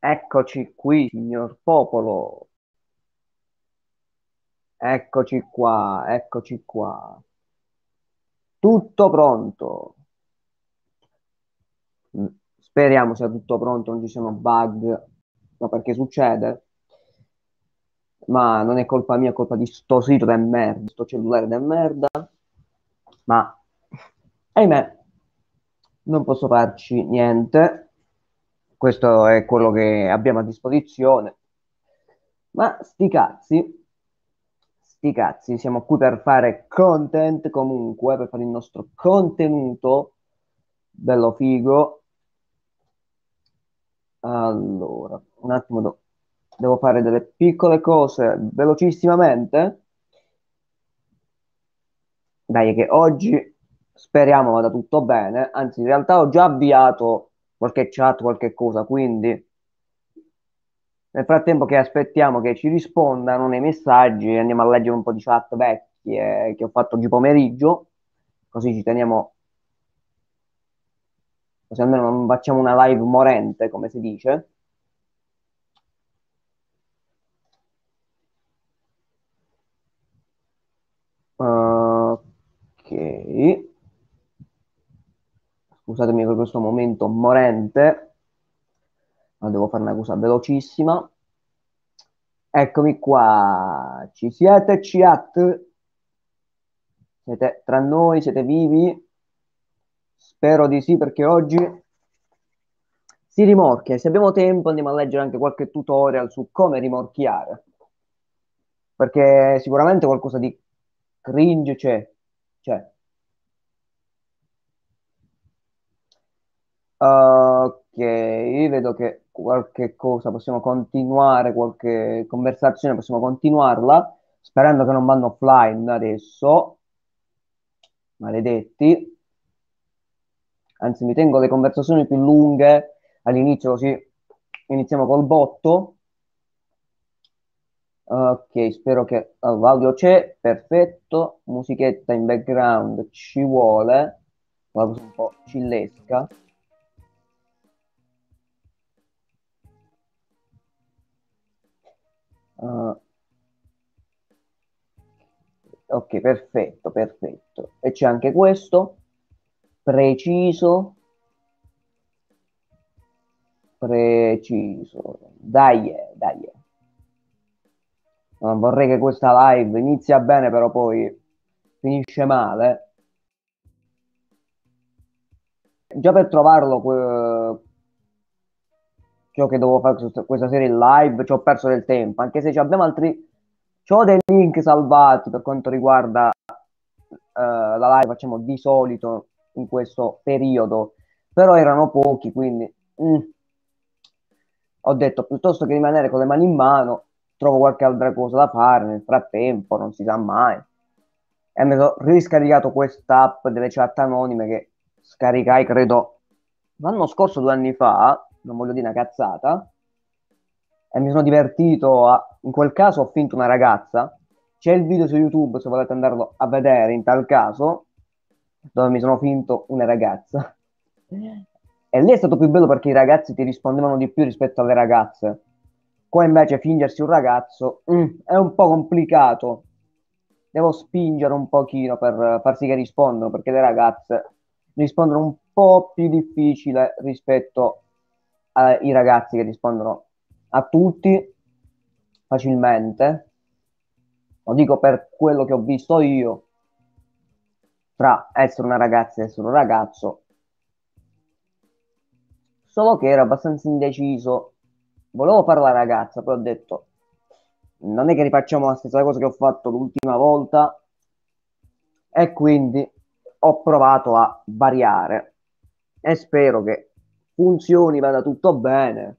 Eccoci qui, signor popolo. Eccoci qua, eccoci qua. Tutto pronto. Mm, speriamo sia tutto pronto, non ci siano bug, no, perché succede. Ma non è colpa mia, è colpa di sto sito del merda, sto cellulare del merda. Ma, ahimè, non posso farci niente questo è quello che abbiamo a disposizione. Ma sti cazzi, sti cazzi, siamo qui per fare content comunque, per fare il nostro contenuto bello figo. Allora, un attimo, do- devo fare delle piccole cose velocissimamente. Dai, che oggi speriamo vada tutto bene. Anzi, in realtà ho già avviato qualche chat, qualche cosa, quindi nel frattempo che aspettiamo che ci rispondano nei messaggi, andiamo a leggere un po' di chat vecchie che ho fatto oggi pomeriggio, così ci teniamo, così almeno non facciamo una live morente, come si dice. Ok scusatemi per questo momento morente, ma devo fare una cosa velocissima. Eccomi qua, ci siete chat? Siete tra noi, siete vivi? Spero di sì perché oggi si rimorchia se abbiamo tempo andiamo a leggere anche qualche tutorial su come rimorchiare. Perché sicuramente qualcosa di cringe c'è, c'è. Ok, vedo che qualche cosa possiamo continuare, qualche conversazione possiamo continuarla, sperando che non vanno offline adesso. Maledetti. Anzi, mi tengo le conversazioni più lunghe all'inizio, così iniziamo col botto. Ok, spero che oh, l'audio c'è, perfetto. Musichetta in background ci vuole, un po' cillesca. Uh, ok, perfetto, perfetto. E c'è anche questo, preciso, preciso. Dai, dai. Non vorrei che questa live inizia bene, però poi finisce male. Già per trovarlo ciò che dovevo fare questa serie in live, ci ho perso del tempo, anche se abbiamo altri... Ho dei link salvati per quanto riguarda uh, la live, facciamo di solito in questo periodo, però erano pochi, quindi mm, ho detto piuttosto che rimanere con le mani in mano, trovo qualche altra cosa da fare nel frattempo, non si sa mai. E mi sono riscaricato quest'app delle chat anonime che scaricai, credo, l'anno scorso, due anni fa, non voglio dire una cazzata, e mi sono divertito, a, in quel caso ho finto una ragazza, c'è il video su YouTube se volete andarlo a vedere in tal caso, dove mi sono finto una ragazza. E lì è stato più bello perché i ragazzi ti rispondevano di più rispetto alle ragazze. Qua invece fingersi un ragazzo mm, è un po' complicato. Devo spingere un pochino per far sì che rispondano, perché le ragazze rispondono un po' più difficile rispetto ai ragazzi che rispondono a tutti facilmente. Lo dico per quello che ho visto io tra essere una ragazza e essere un ragazzo. Solo che ero abbastanza indeciso. Volevo fare la ragazza, poi ho detto non è che rifacciamo la stessa cosa che ho fatto l'ultima volta e quindi ho provato a variare e spero che funzioni, vada tutto bene.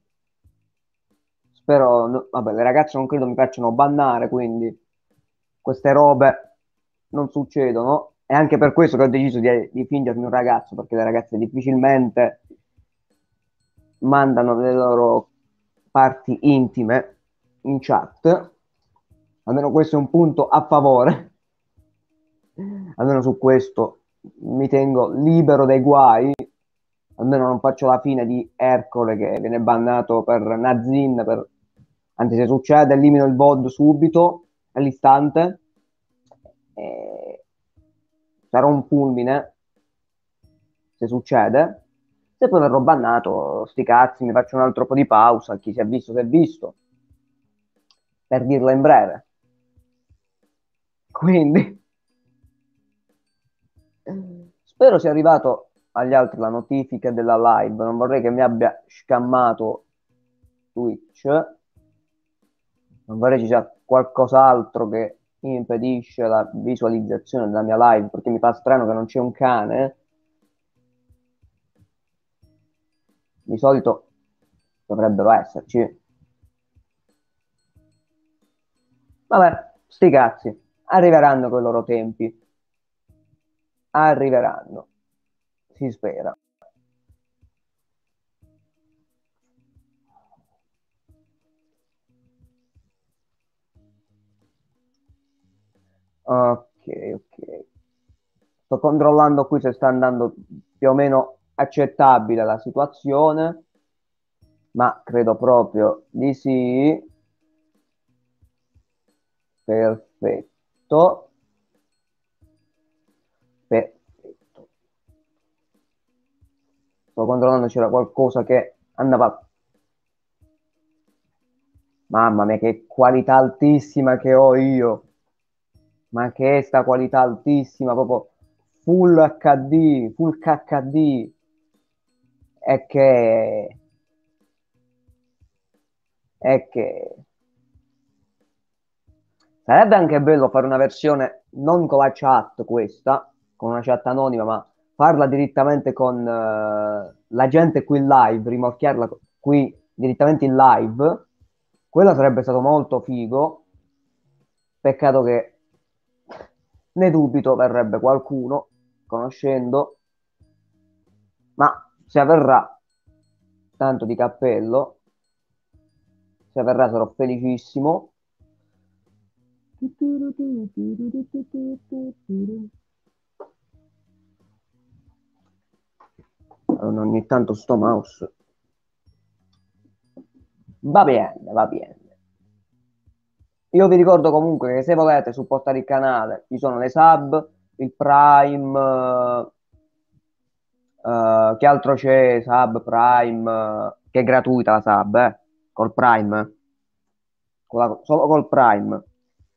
Spero, no, vabbè, le ragazze non credo mi facciano bannare, quindi queste robe non succedono. E anche per questo che ho deciso di, di fingermi un ragazzo, perché le ragazze difficilmente mandano le loro parti intime in chat. Almeno questo è un punto a favore. Almeno su questo mi tengo libero dai guai almeno non faccio la fine di Ercole che viene bannato per Nazin, per... anzi se succede elimino il VOD subito, all'istante, e... sarà un fulmine se succede, se poi verrò bannato, sti cazzi, mi faccio un altro po' di pausa, chi si è visto si è visto, per dirla in breve. Quindi, spero sia arrivato agli altri la notifica della live, non vorrei che mi abbia scammato Twitch, non vorrei ci sia qualcos'altro che impedisce la visualizzazione della mia live, perché mi fa strano che non c'è un cane. Di solito dovrebbero esserci. Vabbè, sti cazzi, arriveranno con i loro tempi. Arriveranno, si spera. Ok, ok. Sto controllando qui se sta andando più o meno accettabile la situazione, ma credo proprio di sì. Perfetto. Perfetto. Sto controllando c'era qualcosa che andava. Mamma mia, che qualità altissima che ho io. Ma che sta qualità altissima, proprio full HD, full HD è che è che sarebbe anche bello fare una versione non con la chat questa, con una chat anonima, ma farla direttamente con uh, la gente qui in live, rimorchiarla qui direttamente in live. Quello sarebbe stato molto figo. Peccato che ne dubito verrebbe qualcuno, conoscendo. Ma se avverrà, tanto di cappello, se avverrà sarò felicissimo. Ogni tanto sto mouse. Va bene, va bene. Io vi ricordo comunque che se volete supportare il canale ci sono le sub, il Prime, Uh, che altro c'è? Sub, Prime, che è gratuita la sub, eh? Col Prime. Con la, solo col Prime.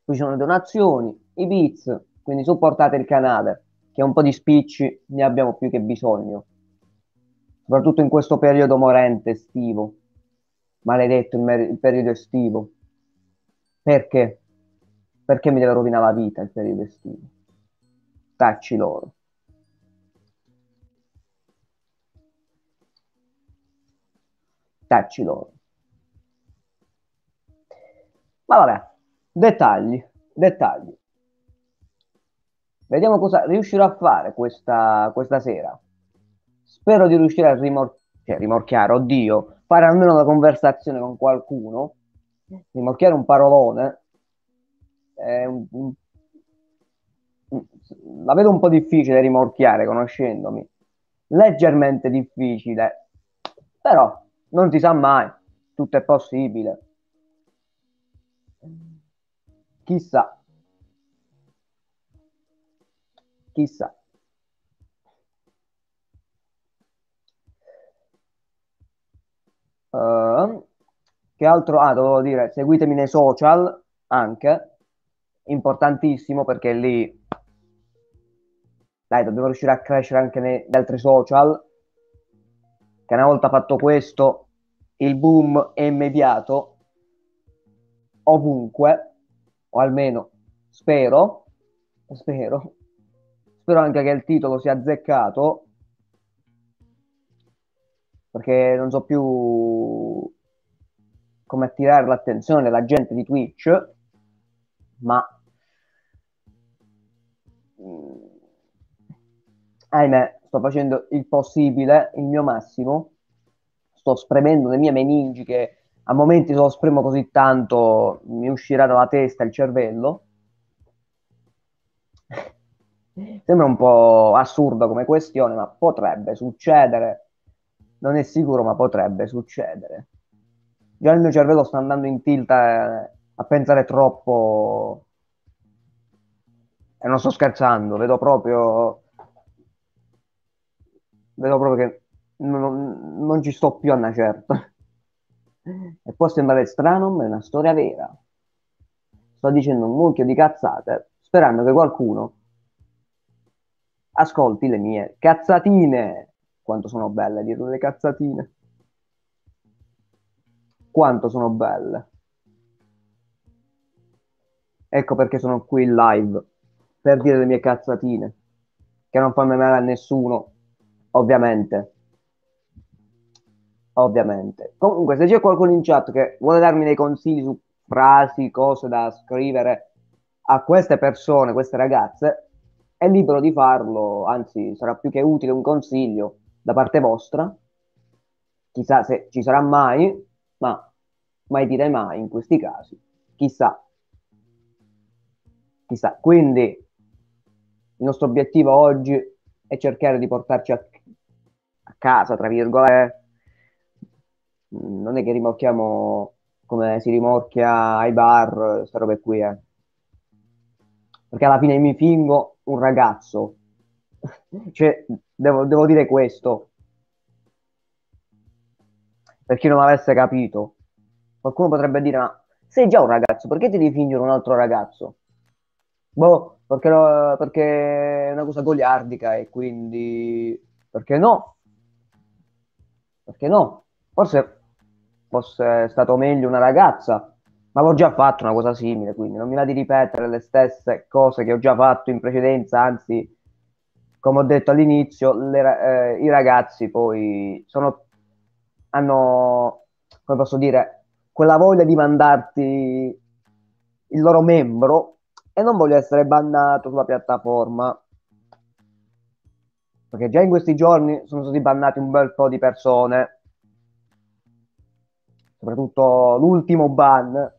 Qui ci sono le donazioni, i bits, quindi supportate il canale, che un po' di spicci ne abbiamo più che bisogno. Soprattutto in questo periodo morente estivo. Maledetto il, mer- il periodo estivo. Perché? Perché mi deve rovinare la vita il periodo estivo? Tacci loro. tacci loro. Ma vabbè, dettagli, dettagli. Vediamo cosa riuscirò a fare questa, questa sera. Spero di riuscire a rimor- cioè, rimorchiare, oddio, fare almeno una conversazione con qualcuno, rimorchiare un parolone. Un, un, la vedo un po' difficile rimorchiare conoscendomi, leggermente difficile, però non si sa mai, tutto è possibile. Chissà. Chissà. Uh, che altro? Ah, dovevo dire, seguitemi nei social anche, importantissimo perché lì, dai, dobbiamo riuscire a crescere anche negli altri social. Che una volta fatto questo il boom è immediato. Ovunque, o almeno spero, spero, spero anche che il titolo sia azzeccato, perché non so più come attirare l'attenzione della gente di Twitch, ma mm, ahimè sto facendo il possibile, il mio massimo, sto spremendo le mie meningi che a momenti se lo spremo così tanto mi uscirà dalla testa il cervello. Sembra un po' assurda come questione, ma potrebbe succedere. Non è sicuro, ma potrebbe succedere. Già il mio cervello sta andando in tilt a, a pensare troppo. E non sto scherzando, vedo proprio. Vedo proprio che non, non ci sto più a una certa. E può sembrare strano, ma è una storia vera. Sto dicendo un mucchio di cazzate, sperando che qualcuno ascolti le mie cazzatine. Quanto sono belle, dietro le cazzatine. Quanto sono belle. Ecco perché sono qui in live, per dire le mie cazzatine, che non fanno male a nessuno, ovviamente. Ovviamente. Comunque, se c'è qualcuno in chat che vuole darmi dei consigli su frasi, cose da scrivere a queste persone, queste ragazze, è libero di farlo, anzi sarà più che utile un consiglio da parte vostra. Chissà se ci sarà mai, ma mai dire mai in questi casi. Chissà. Chissà. Quindi il nostro obiettivo oggi è cercare di portarci a, a casa, tra virgolette. Non è che rimorchiamo come si rimorchia ai bar, queste robe qui, eh. Perché alla fine mi fingo un ragazzo. Cioè, devo, devo dire questo. Per chi non avesse capito, qualcuno potrebbe dire: Ma sei già un ragazzo, perché ti devi fingere un altro ragazzo? Boh, perché, perché è una cosa goliardica e quindi perché no? Perché no? Forse fosse stato meglio una ragazza ma l'ho già fatto una cosa simile, quindi non mi va di ripetere le stesse cose che ho già fatto in precedenza, anzi, come ho detto all'inizio, le, eh, i ragazzi poi sono, hanno, come posso dire, quella voglia di mandarti il loro membro e non voglio essere bannato sulla piattaforma perché già in questi giorni sono stati bannati un bel po' di persone soprattutto l'ultimo ban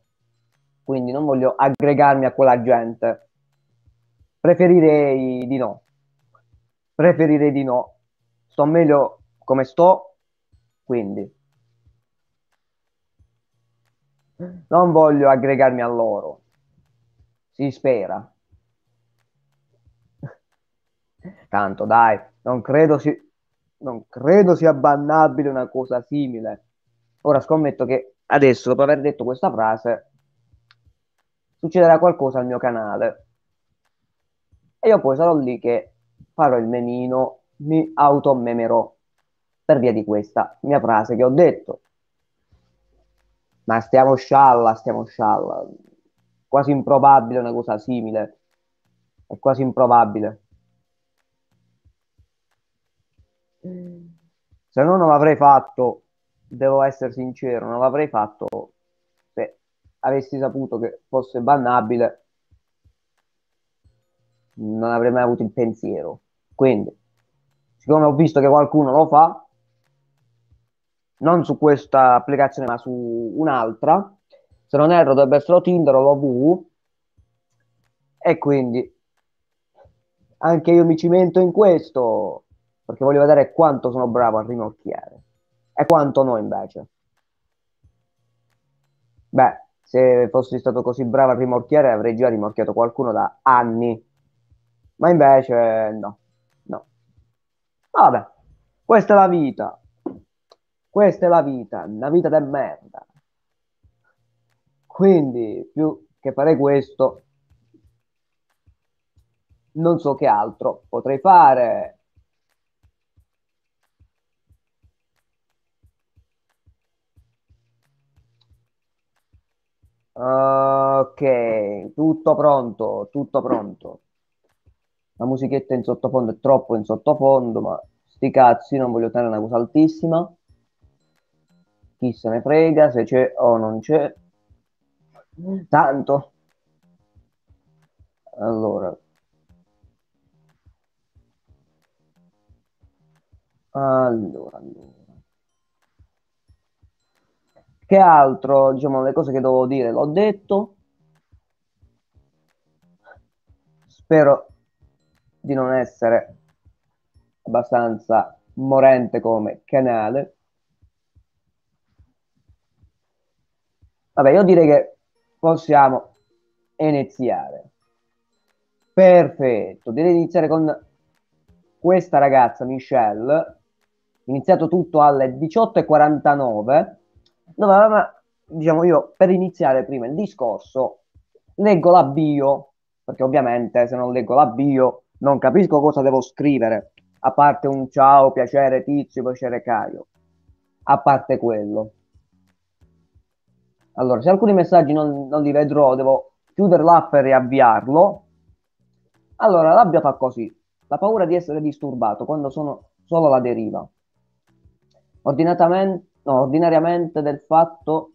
quindi non voglio aggregarmi a quella gente. Preferirei di no. Preferirei di no. Sto meglio come sto, quindi non voglio aggregarmi a loro. Si spera. Tanto dai, non credo, si... non credo sia bannabile una cosa simile. Ora scommetto che adesso, dopo aver detto questa frase, succederà qualcosa al mio canale. E io poi sarò lì che farò il memino, mi automemerò per via di questa mia frase che ho detto. Ma stiamo scialla, stiamo scialla. Quasi improbabile una cosa simile. È quasi improbabile. Se no non l'avrei fatto, devo essere sincero, non l'avrei fatto avessi saputo che fosse bannabile, non avrei mai avuto il pensiero. Quindi, siccome ho visto che qualcuno lo fa, non su questa applicazione, ma su un'altra, se non erro dovrebbe essere Tinder o l'OV, e quindi anche io mi cimento in questo, perché voglio vedere quanto sono bravo a rimorchiare e quanto no invece. Beh, se fossi stato così bravo a rimorchiare avrei già rimorchiato qualcuno da anni. Ma invece no, no. Vabbè, questa è la vita. Questa è la vita, una vita de merda. Quindi, più che fare questo, non so che altro potrei fare. Ok, tutto pronto, tutto pronto. La musichetta in sottofondo è troppo in sottofondo, ma sti cazzi, non voglio tenere una cosa altissima. Chi se ne frega se c'è o non c'è. Tanto. Allora. Allora, allora. Che altro, diciamo, le cose che dovevo dire l'ho detto. Spero di non essere abbastanza morente come canale. Vabbè, io direi che possiamo iniziare. Perfetto, direi di iniziare con questa ragazza, Michelle. Iniziato tutto alle 18.49, dove diciamo io, per iniziare prima il discorso, leggo la bio, perché ovviamente se non leggo la bio non capisco cosa devo scrivere, a parte un ciao, piacere Tizio, piacere Caio, a parte quello. Allora, se alcuni messaggi non, non li vedrò, devo chiudere l'app e riavviarlo. Allora, l'abbia fa così. La paura di essere disturbato quando sono solo alla deriva. Ordinatamente, no, ordinariamente del fatto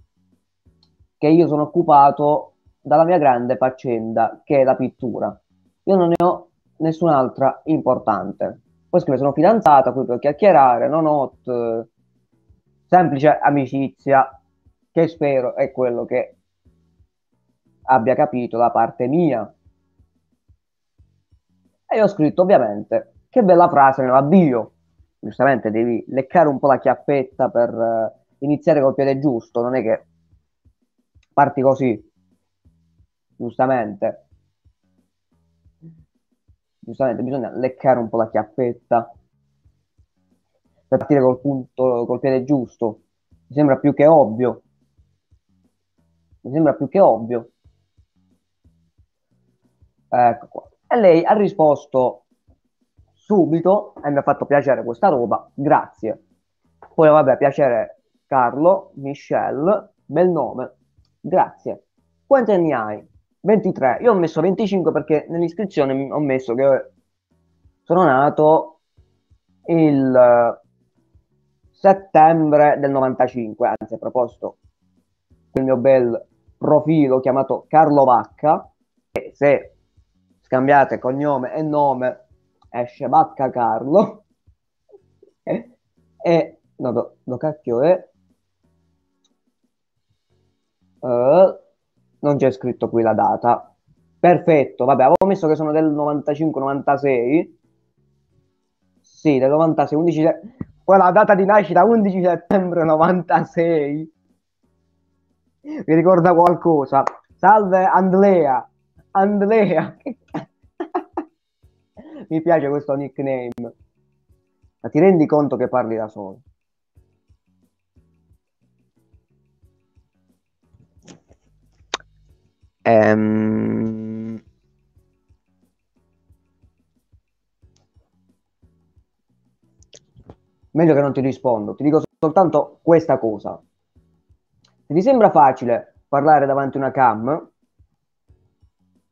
che io sono occupato dalla mia grande faccenda, che è la pittura. Io non ne ho nessun'altra importante. Poi scrive, sono fidanzata, qui per chiacchierare, non ho t- semplice amicizia, che spero è quello che abbia capito da parte mia. E io ho scritto, ovviamente, che bella frase nella bio. Giustamente devi leccare un po' la chiappetta per uh, iniziare col piede giusto, non è che parti così, giustamente. Giustamente bisogna leccare un po' la chiappetta per partire col punto, col piede giusto. Mi sembra più che ovvio. Mi sembra più che ovvio. Ecco qua. E lei ha risposto subito e mi ha fatto piacere questa roba, grazie. Poi vabbè, piacere Carlo, Michelle, bel nome. Grazie. Quanti anni hai? 23. Io ho messo 25 perché nell'iscrizione ho messo che sono nato il settembre del 95, anzi a proposito, il mio bel profilo chiamato Carlo Vacca, e se scambiate cognome e nome esce Vacca Carlo, e, e no, do, cacchio è Uh, non c'è scritto qui la data. Perfetto, vabbè, avevo messo che sono del 95-96. Sì, del 96, 11 poi la data di nascita 11 settembre 96. Mi ricorda qualcosa. Salve Andrea. Andrea. Mi piace questo nickname. Ma ti rendi conto che parli da solo? Ehm... Meglio che non ti rispondo, ti dico soltanto questa cosa. Se ti sembra facile parlare davanti a una cam,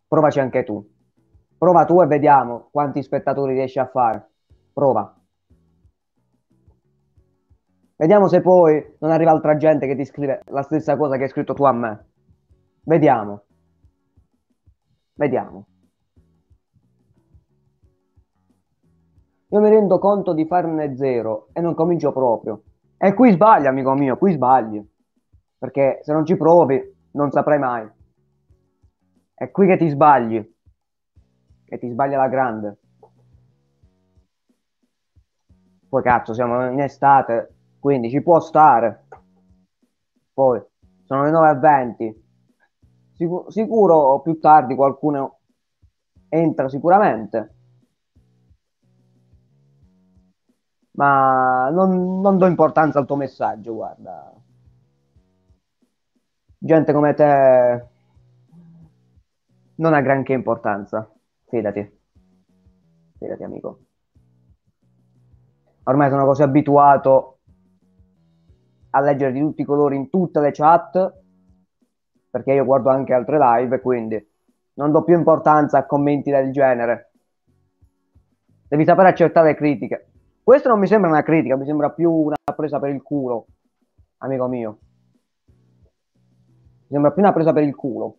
provaci anche tu. Prova tu e vediamo quanti spettatori riesci a fare. Prova. Vediamo se poi non arriva altra gente che ti scrive la stessa cosa che hai scritto tu a me. Vediamo. Vediamo. Io mi rendo conto di farne zero e non comincio proprio. E qui sbagli, amico mio, qui sbagli. Perché se non ci provi, non saprai mai. È qui che ti sbagli. Che ti sbaglia la grande. Poi cazzo, siamo in estate, quindi ci può stare. Poi sono le 9.20 Sicuro, sicuro più tardi qualcuno entra sicuramente. Ma non, non do importanza al tuo messaggio, guarda. Gente come te non ha granché importanza. Fidati. Fidati, amico. Ormai sono così abituato a leggere di tutti i colori in tutte le chat perché io guardo anche altre live, quindi non do più importanza a commenti del genere. Devi sapere accettare critiche. Questo non mi sembra una critica, mi sembra più una presa per il culo, amico mio. Mi sembra più una presa per il culo.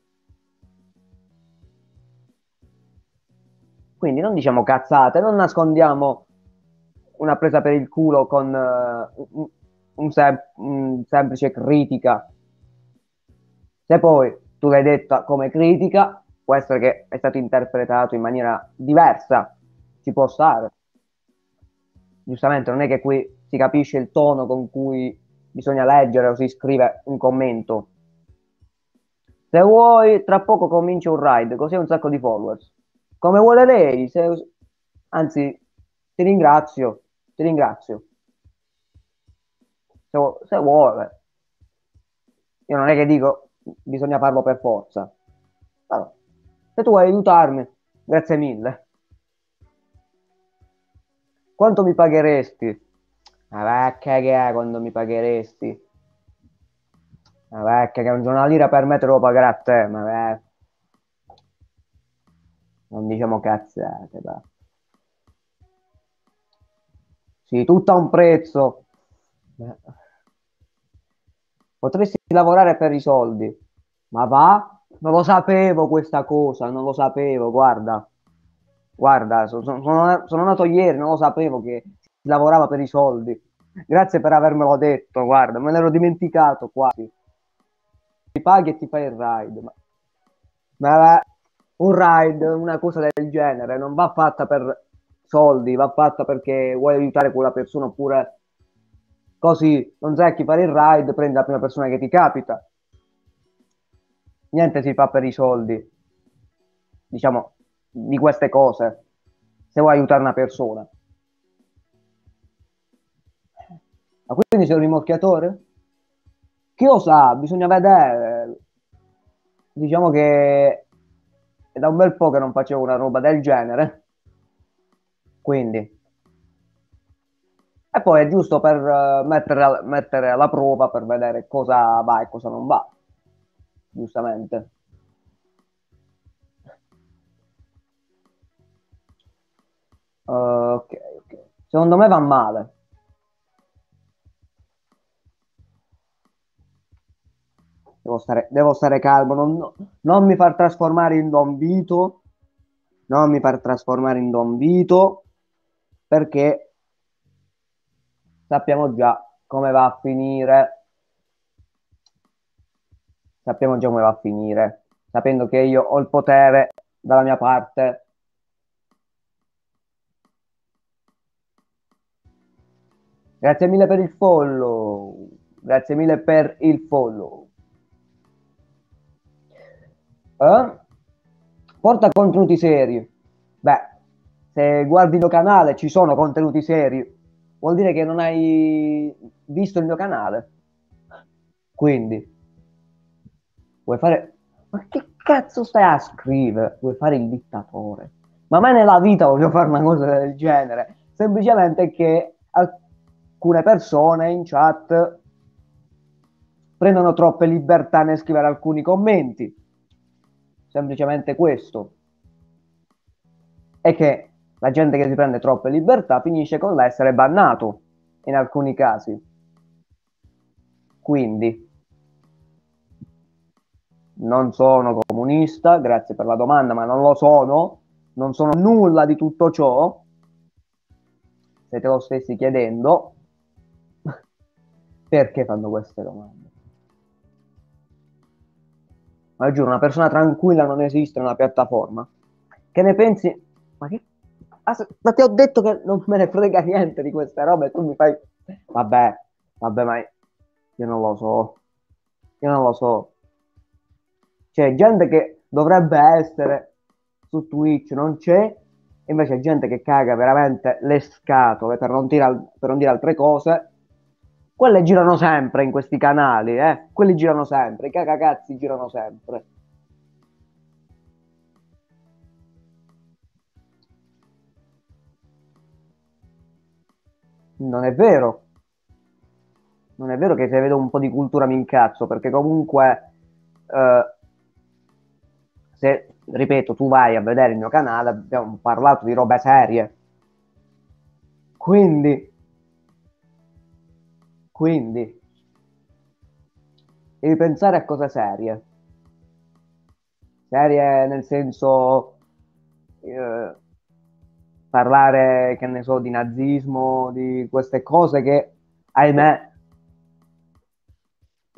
Quindi non diciamo cazzate, non nascondiamo una presa per il culo con uh, un, sem- un semplice critica se poi tu l'hai detta come critica, può essere che è stato interpretato in maniera diversa, ci può stare. giustamente non è che qui si capisce il tono con cui bisogna leggere o si scrive un commento. Se vuoi, tra poco comincia un ride, così hai un sacco di followers. Come vuole lei, se... anzi, ti ringrazio, ti ringrazio. Se, se vuole. Io non è che dico bisogna farlo per forza. Allora, se tu vuoi aiutarmi, grazie mille. Quanto mi pagheresti? Vecchia che è quando mi pagheresti? Vecchia che una lira per me te lo pagherà a te, ma beh. Non diciamo cazzate, dai. Sì, tutto a un prezzo. Potresti lavorare per i soldi. Ma va? Non lo sapevo questa cosa, non lo sapevo, guarda. Guarda, sono, sono, sono nato ieri, non lo sapevo che si lavorava per i soldi. Grazie per avermelo detto, guarda, me l'ero dimenticato quasi. Ti paghi e ti fai il ride. Ma, ma un ride, una cosa del genere, non va fatta per soldi, va fatta perché vuoi aiutare quella persona oppure così non sai chi fare il ride, prendi la prima persona che ti capita. Niente si fa per i soldi. Diciamo, di queste cose se vuoi aiutare una persona. Ma quindi sei un rimorchiatore? Chi lo sa, bisogna vedere. Diciamo che è da un bel po' che non facevo una roba del genere. Quindi. E poi è giusto per uh, mettere, mettere alla prova per vedere cosa va e cosa non va. Giustamente. Uh, ok, ok. Secondo me va male. Devo stare, devo stare calmo, non, non, mi far trasformare in Don Vito, non mi far trasformare in Don Vito, perché sappiamo già come va a finire. Sappiamo già come va a finire, sapendo che io ho il potere dalla mia parte Grazie mille per il follow. Grazie mille per il follow. Eh? Porta contenuti seri. Beh, se guardi il mio canale ci sono contenuti seri. Vuol dire che non hai visto il mio canale. Quindi, vuoi fare... Ma che cazzo stai a scrivere? Vuoi fare il dittatore? Ma mai nella vita voglio fare una cosa del genere. Semplicemente che alcune persone in chat prendono troppe libertà nel scrivere alcuni commenti. Semplicemente questo. E che la gente che si prende troppe libertà finisce con l'essere bannato in alcuni casi. Quindi non sono comunista, grazie per la domanda, ma non lo sono, non sono nulla di tutto ciò. Se te lo stessi chiedendo, perché fanno queste domande? Ma giuro, una persona tranquilla non esiste in una piattaforma. Che ne pensi? Ma che... Ma ti ho detto che non me ne frega niente di queste robe tu mi fai... Vabbè, vabbè, ma io non lo so. Io non lo so. C'è gente che dovrebbe essere su Twitch, non c'è, invece c'è gente che caga veramente le scatole, per non, dire, per non dire altre cose, quelle girano sempre in questi canali, eh? Quelli girano sempre, i cacacazzi girano sempre. Non è vero. Non è vero che se vedo un po' di cultura mi incazzo, perché comunque, eh, se, ripeto, tu vai a vedere il mio canale, abbiamo parlato di robe serie. Quindi, quindi devi pensare a cose serie. Serie nel senso eh, parlare, che ne so, di nazismo, di queste cose che, ahimè,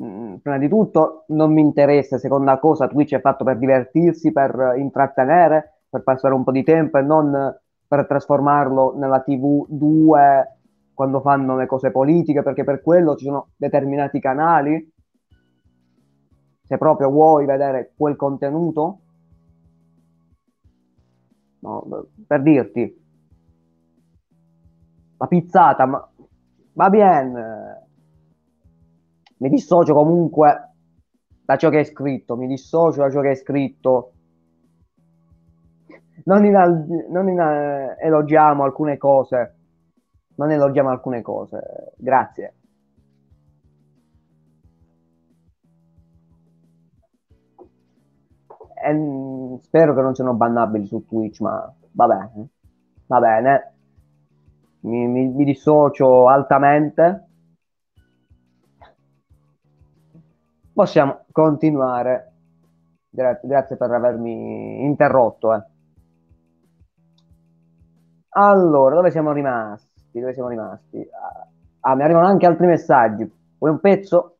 mm, prima di tutto non mi interessa. Seconda cosa, Twitch è fatto per divertirsi, per intrattenere, per passare un po' di tempo e non per trasformarlo nella TV 2 quando fanno le cose politiche, perché per quello ci sono determinati canali. Se proprio vuoi vedere quel contenuto, no, per dirti, la pizzata, ma va bene, mi dissocio comunque da ciò che è scritto, mi dissocio da ciò che è scritto. Non, in, non in, elogiamo alcune cose non elogiamo alcune cose. Grazie. E, mm, spero che non siano bannabili su Twitch, ma va bene. Va bene. Mi, mi, mi dissocio altamente. Possiamo continuare. Grazie, grazie per avermi interrotto. Eh. Allora, dove siamo rimasti? Dove siamo rimasti? Ah, mi arrivano anche altri messaggi. Vuoi un pezzo?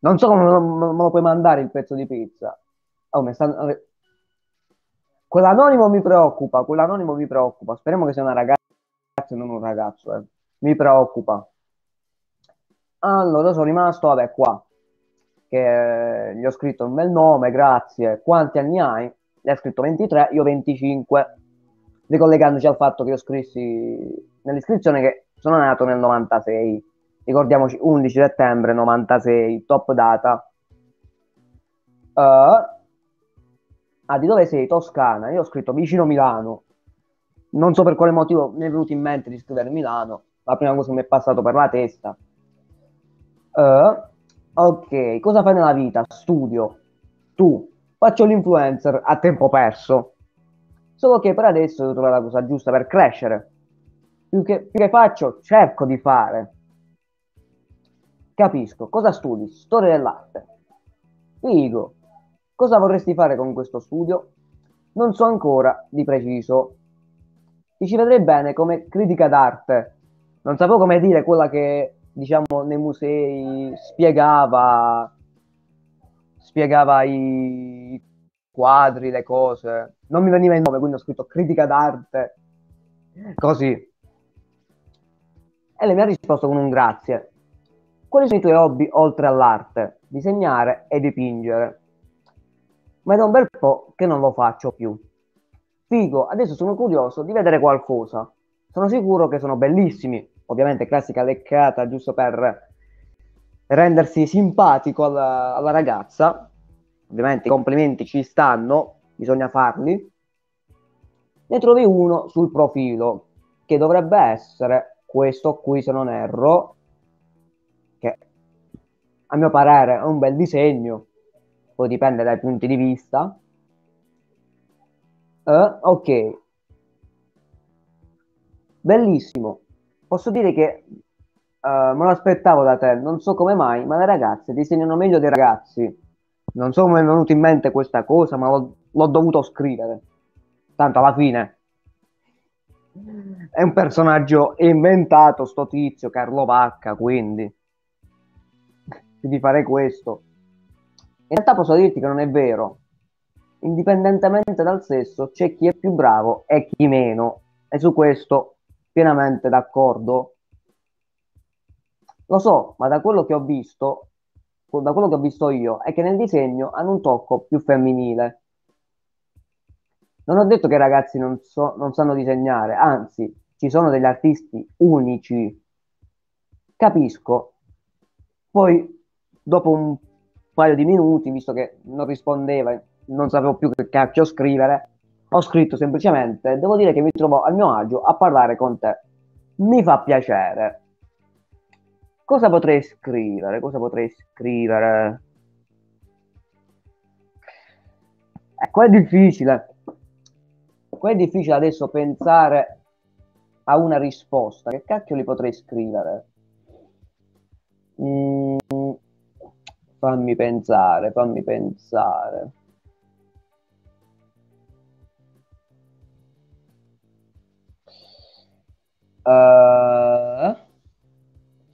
Non so come me lo puoi mandare il pezzo di pizza. Oh, mi stanno... Quell'anonimo mi preoccupa, quell'anonimo mi preoccupa. Speriamo che sia una ragazza e non un ragazzo. Eh. Mi preoccupa. Allora, sono rimasto, vabbè, qua. Che gli ho scritto un bel nome, grazie. Quanti anni hai? Gli ha scritto 23, io 25 ricollegandoci al fatto che io scrissi nell'iscrizione che sono nato nel 96, ricordiamoci 11 settembre 96, top data. Uh, ah, di dove sei? Toscana. Io ho scritto vicino Milano. Non so per quale motivo mi è venuto in mente di scrivere Milano. La prima cosa che mi è passato per la testa. Uh, ok, cosa fai nella vita? Studio. Tu. Faccio l'influencer a tempo perso. Solo che per adesso devo trovare la cosa giusta per crescere. Più che, più che faccio, cerco di fare. Capisco. Cosa studi? Storia dell'arte. Figo. Cosa vorresti fare con questo studio? Non so ancora di preciso. Ti ci vedrei bene come critica d'arte. Non sapevo come dire quella che, diciamo, nei musei spiegava spiegava i quadri, le cose. Non mi veniva il nome, quindi ho scritto critica d'arte. Così. E lei mi ha risposto con un grazie. Quali sono i tuoi hobby oltre all'arte? Disegnare e dipingere. Ma è da un bel po' che non lo faccio più. Figo, adesso sono curioso di vedere qualcosa. Sono sicuro che sono bellissimi. Ovviamente classica leccata giusto per rendersi simpatico alla, alla ragazza ovviamente i complimenti ci stanno, bisogna farli, ne trovi uno sul profilo che dovrebbe essere questo qui se non erro, che a mio parere è un bel disegno, poi dipende dai punti di vista. Uh, ok, bellissimo. Posso dire che uh, me lo aspettavo da te, non so come mai, ma le ragazze disegnano meglio dei ragazzi non so come è venuto in mente questa cosa, ma l'ho, l'ho dovuto scrivere. Tanto alla fine è un personaggio inventato, sto tizio, Carlo Vacca, quindi di fare questo. In realtà posso dirti che non è vero. Indipendentemente dal sesso, c'è chi è più bravo e chi meno. E su questo pienamente d'accordo. Lo so, ma da quello che ho visto, da quello che ho visto io, è che nel disegno hanno un tocco più femminile. Non ho detto che i ragazzi non, so, non sanno disegnare, anzi, ci sono degli artisti unici. Capisco. Poi, dopo un paio di minuti, visto che non rispondeva, non sapevo più che cacchio scrivere, ho scritto semplicemente, devo dire che mi trovo al mio agio a parlare con te. Mi fa piacere. Cosa potrei scrivere? Cosa potrei scrivere? Ecco, è difficile. Qua è difficile adesso pensare a una risposta. Che cacchio li potrei scrivere? Mm, fammi pensare, fammi pensare. Uh,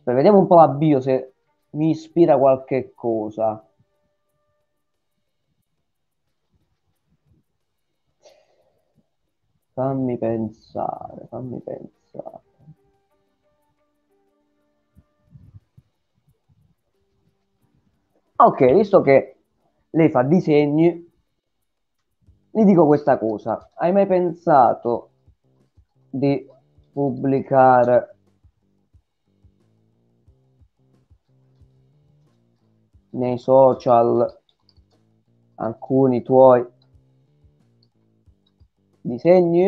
vediamo un po' la bio se mi ispira qualche cosa. Fammi pensare, fammi pensare. Ok, visto che lei fa disegni, le dico questa cosa. Hai mai pensato di pubblicare nei social alcuni tuoi disegni?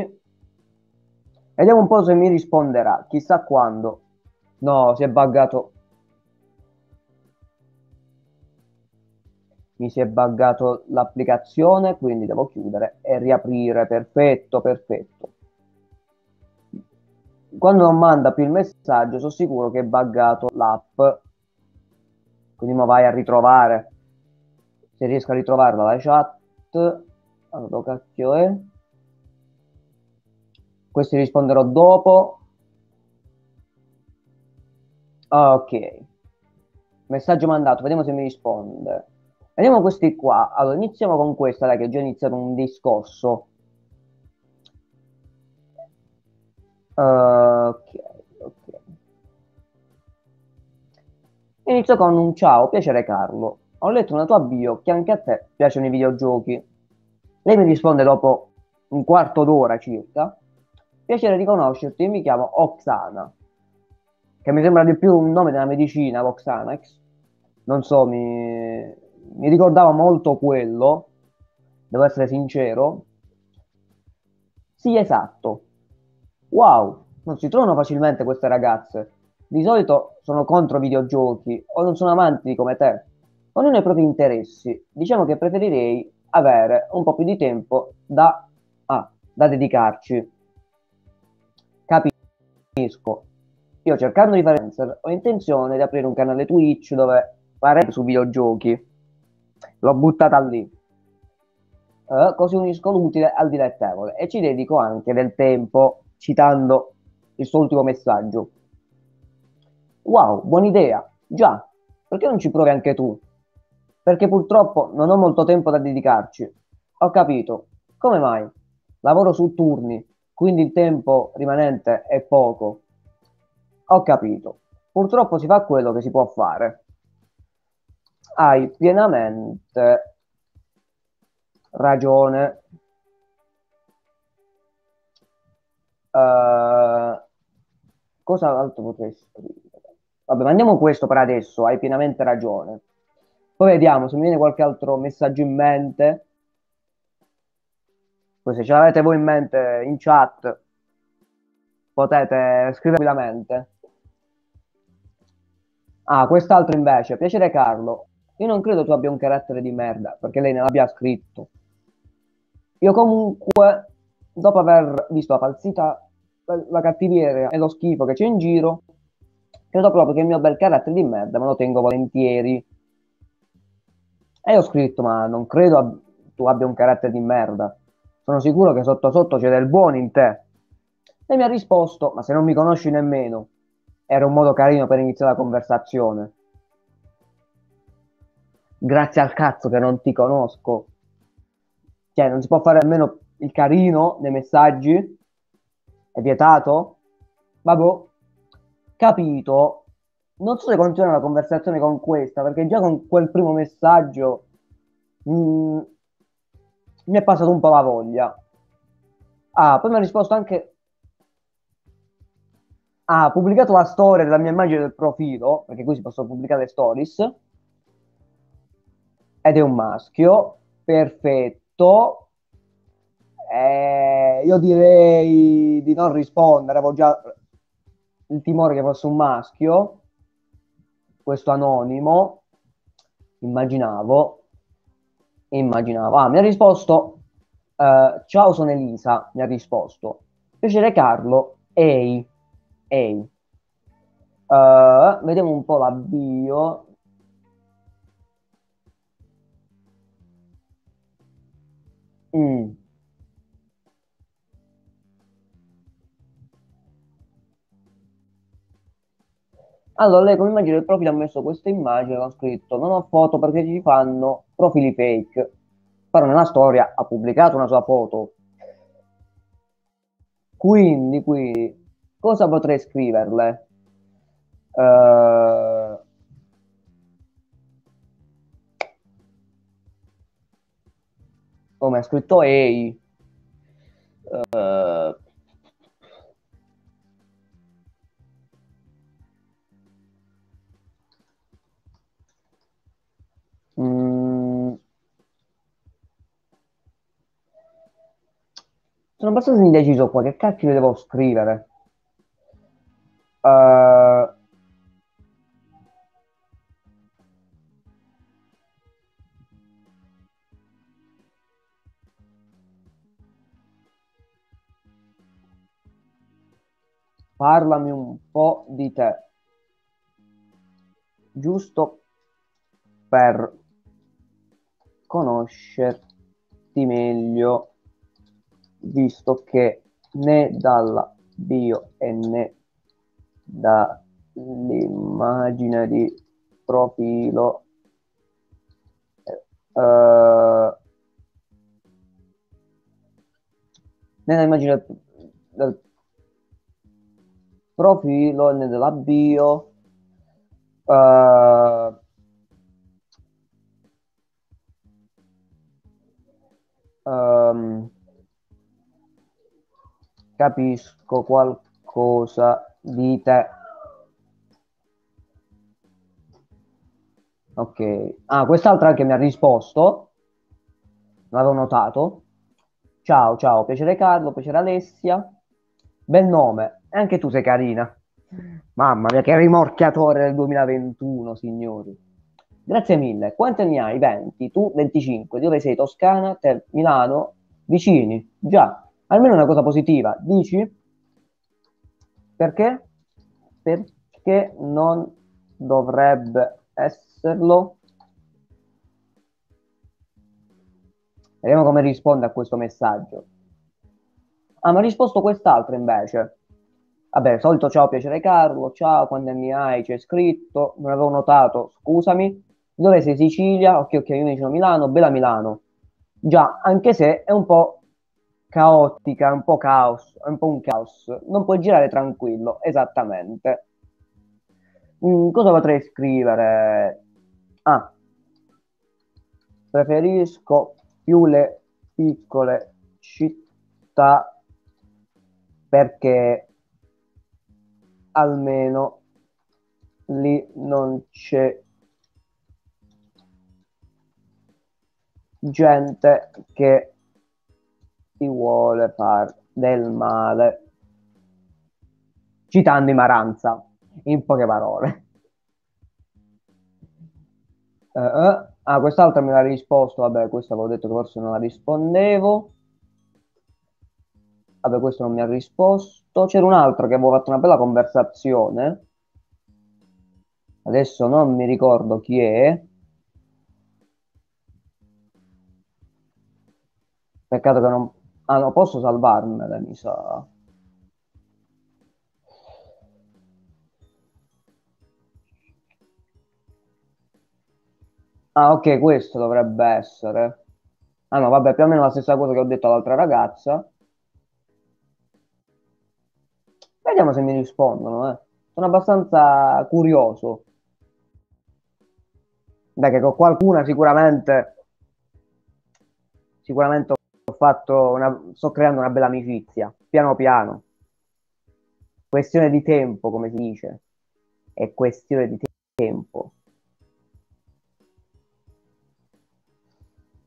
Vediamo un po' se mi risponderà. Chissà quando. No, si è buggato mi si è buggato l'applicazione, quindi devo chiudere e riaprire. Perfetto, perfetto. Quando non manda più il messaggio, sono sicuro che è buggato l'app. Quindi mi vai a ritrovare. Se riesco a ritrovarla la chat. Allora, cacchio è? Questi risponderò dopo. Ok. Messaggio mandato, vediamo se mi risponde. Vediamo questi qua. Allora, iniziamo con questa, dai, che ho già iniziato un discorso. Ok, ok. Inizio con un ciao, piacere Carlo. Ho letto una tua bio che anche a te piacciono i videogiochi. Lei mi risponde dopo un quarto d'ora circa. Piacere di conoscerti, mi chiamo Oxana. Che mi sembra di più un nome della medicina, Oxanax. Non so, mi, mi ricordava molto quello, devo essere sincero. Sì, esatto. Wow, non si trovano facilmente queste ragazze. Di solito sono contro videogiochi o non sono amanti come te. O non hai propri interessi. Diciamo che preferirei avere un po' più di tempo da, ah, da dedicarci. Capisco. Io cercando di fare ho intenzione di aprire un canale Twitch dove fare su videogiochi l'ho buttata lì. Uh, così unisco l'utile al dilettevole e ci dedico anche del tempo citando il suo ultimo messaggio. Wow, buona idea. Già, perché non ci provi anche tu? Perché purtroppo non ho molto tempo da dedicarci. Ho capito. Come mai? Lavoro su turni, quindi il tempo rimanente è poco. Ho capito. Purtroppo si fa quello che si può fare hai pienamente ragione. Uh, cosa altro potrei scrivere? Vabbè, mandiamo questo per adesso, hai pienamente ragione. Poi vediamo se mi viene qualche altro messaggio in mente. Poi se ce l'avete voi in mente in chat, potete scrivere tranquillamente. Ah, quest'altro invece, piacere Carlo. Io non credo tu abbia un carattere di merda, perché lei ne l'abbia scritto. Io comunque, dopo aver visto la falsità, la cattiveria e lo schifo che c'è in giro, credo proprio che il mio bel carattere di merda me lo tengo volentieri. E ho scritto, ma non credo ab- tu abbia un carattere di merda. Sono sicuro che sotto sotto c'è del buono in te. E mi ha risposto, ma se non mi conosci nemmeno, era un modo carino per iniziare la conversazione grazie al cazzo che non ti conosco. Cioè, non si può fare almeno il carino nei messaggi? È vietato? Vabbè, capito. Non so se continua la conversazione con questa, perché già con quel primo messaggio mh, mm, mi è passato un po' la voglia. Ah, poi mi ha risposto anche... Ah, ha pubblicato la storia della mia immagine del profilo, perché qui si possono pubblicare stories ed è un maschio, perfetto. Eh, io direi di non rispondere, avevo già il timore che fosse un maschio, questo anonimo, immaginavo, immaginavo. Ah, mi ha risposto, uh, ciao sono Elisa, mi ha risposto. Piacere Carlo, ehi, ehi. Uh, vediamo un po' la bio. Mm. Allora lei come immagino il profilo ha messo questa immagine con scritto non ho foto perché ci fanno profili fake. Però nella storia ha pubblicato una sua foto. Quindi, quindi cosa potrei scriverle? Uh... Come ha scritto Ehi. Uh... sono abbastanza indeciso qua, che cacchio devo scrivere? Uh, parlami un po' di te, giusto per conoscerti meglio, visto che né dalla bio e né dall'immagine di profilo uh, nell'immagine del profilo né della bio um, capisco qualcosa di te. Ok. Ah, quest'altra anche mi ha risposto. L'avevo notato. Ciao, ciao, piacere Carlo, piacere Alessia. Bel nome. E anche tu sei carina. Mamma mia, che rimorchiatore del 2021, signori. Grazie mille. Quanti anni hai? 20. Tu 25. Dove sei? Toscana? Te Milano? Vicini? Già. Almeno una cosa positiva. Dici? Perché? Perché non dovrebbe esserlo? Vediamo come risponde a questo messaggio. Ah, mi ha risposto quest'altro invece. Vabbè, solito ciao, piacere Carlo, ciao, quando mi hai, c'è scritto, non avevo notato, scusami. Dove sei Sicilia? Ok, ok, io vicino Milano, bella Milano. Già, anche se è un po' caotica, un po' caos, un po' un caos. Non puoi girare tranquillo, esattamente. Mm, cosa potrei scrivere? Ah, preferisco più le piccole città perché almeno lì non c'è gente che ti vuole far del male, citando i Maranza, in poche parole. Uh, uh. Ah, quest'altra me l'ha risposto, vabbè, questa avevo detto che forse non la rispondevo. Vabbè, questo non mi ha risposto. C'era un altro che avevo fatto una bella conversazione. Adesso non mi ricordo chi è. Peccato che non, Ah, no, posso salvarmele, mi sa. Ah, ok, questo dovrebbe essere. Ah no, vabbè, più o meno la stessa cosa che ho detto all'altra ragazza. Vediamo se mi rispondono, eh. Sono abbastanza curioso. Dai, che con qualcuna sicuramente sicuramente fatto una, sto creando una bella amicizia, piano piano. Questione di tempo, come si dice. È questione di tempo.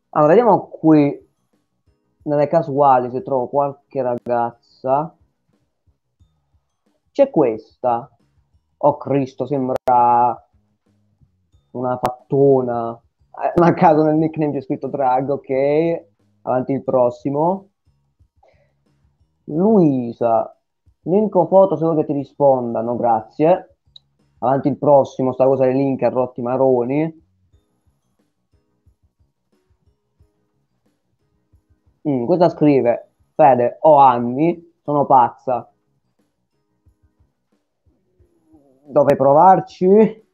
Allora, vediamo qui nelle casuali se trovo qualche ragazza. C'è questa. Oh Cristo, sembra una fattona. Eh, a caso nel nickname c'è scritto drag, ok avanti il prossimo. Luisa, linko foto vuoi che ti rispondano, grazie. Avanti il prossimo, sta cosa dei link a rotti maroni. Mm, questa scrive, Fede, ho anni, sono pazza. Dove provarci?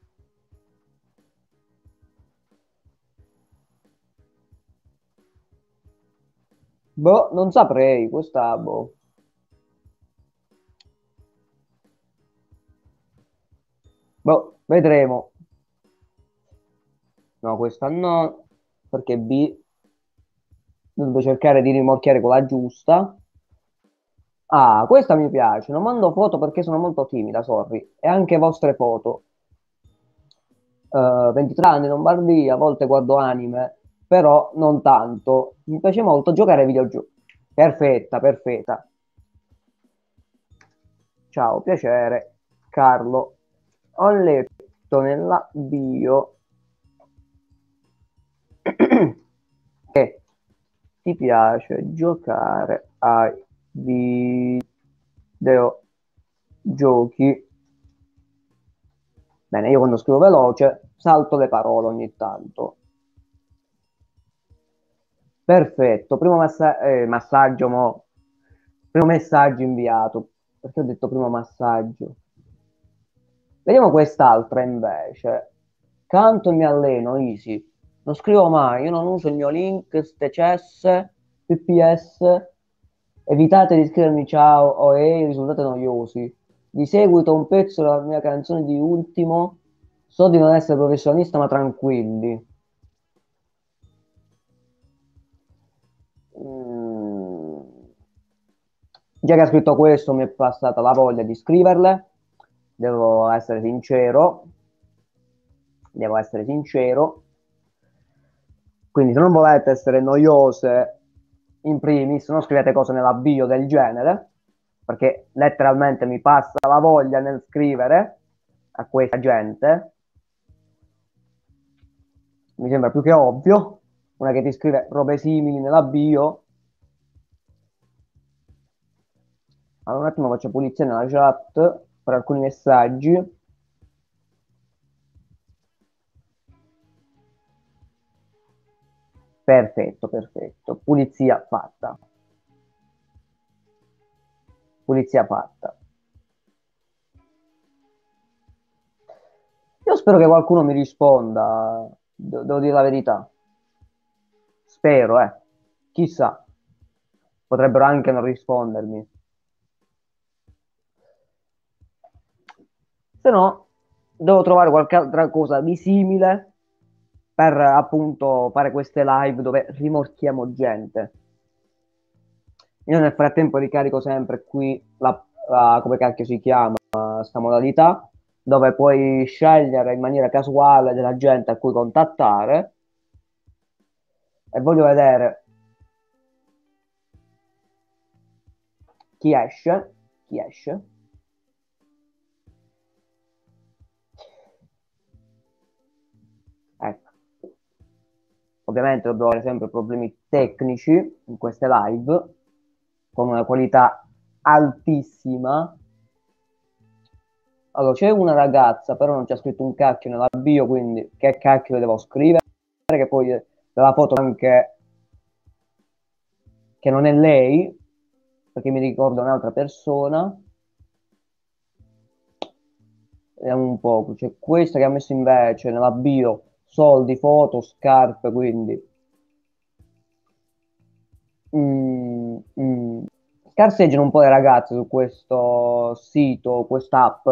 Boh, non saprei, questa boh. Boh, vedremo. No, questa no, perché B devo cercare di rimorchiare quella giusta. Ah, questa mi piace. Non mando foto perché sono molto timida, sorry. E anche vostre foto. Uh, eh, 23 anni Lombardia, a volte guardo anime, però non tanto. Mi piace molto giocare ai videogiochi. Perfetta, perfetta. Ciao, piacere. Carlo. Ho letto nella bio che ti piace giocare ai videogiochi. Bene, io quando scrivo veloce salto le parole ogni tanto. Perfetto, primo massa- eh, massaggio, mo. primo messaggio inviato. Perché ho detto primo massaggio? Vediamo quest'altra invece. Canto e mi alleno, easy. Non scrivo mai, io non uso il mio link, STCS, PPS. Evitate di scrivermi ciao o ehi, risultate noiosi. Di seguito un pezzo della mia canzone di ultimo. So di non essere professionista, ma tranquilli. Già che ha scritto questo mi è passata la voglia di scriverle, devo essere sincero, devo essere sincero. Quindi se non volete essere noiose in primis, non scrivete cose nella bio del genere, perché letteralmente mi passa la voglia nel scrivere a questa gente. Mi sembra più che ovvio una che ti scrive robe simili nella Allora un attimo faccio pulizia nella chat per alcuni messaggi. Perfetto, perfetto. Pulizia fatta. Pulizia fatta. Io spero che qualcuno mi risponda, devo dire la verità. Spero, eh. Chissà. Potrebbero anche non rispondermi. Se no, devo trovare qualche altra cosa di simile per appunto fare queste live dove rimorchiamo gente. Io nel frattempo ricarico sempre qui la, la come cacchio si chiama questa modalità dove puoi scegliere in maniera casuale della gente a cui contattare e voglio vedere chi esce, chi esce. Ovviamente dobbiamo avere sempre problemi tecnici in queste live con una qualità altissima. Allora, c'è una ragazza, però non c'è scritto un cacchio nella bio, quindi che cacchio devo scrivere? Che poi della foto anche che non è lei, perché mi ricorda un'altra persona. Vediamo un po', c'è questa che ha messo invece nella bio soldi, foto, scarpe, quindi... Mm, mm. Scarseggiano un po' le ragazze su questo sito, quest'app.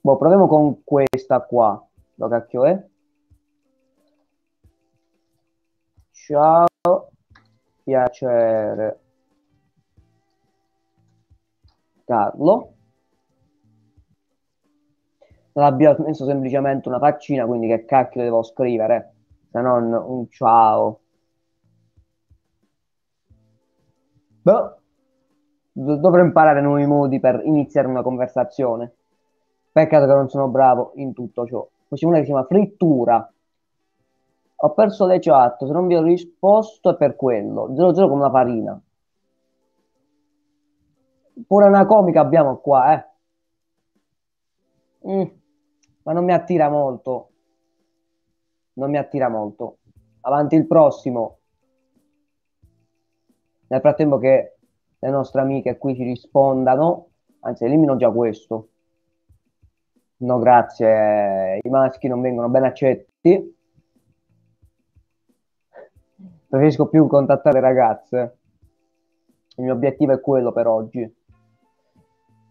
Boh, proviamo con questa qua. Lo cacchio è? Ciao, piacere. Carlo. Non abbiamo messo semplicemente una faccina, quindi che cacchio devo scrivere? Se non un ciao. Boh. Dovrò imparare nuovi modi per iniziare una conversazione. Peccato che non sono bravo in tutto ciò. C'è una che si chiama frittura. Ho perso le chat, se non vi ho risposto è per quello. 00 come la farina. Pure una comica abbiamo qua, eh. Mm, ma non mi attira molto. Non mi attira molto. Avanti il prossimo. Nel frattempo che le nostre amiche qui ci rispondano, anzi elimino già questo. No, grazie, i maschi non vengono ben accetti. Preferisco più contattare ragazze. Il mio obiettivo è quello per oggi.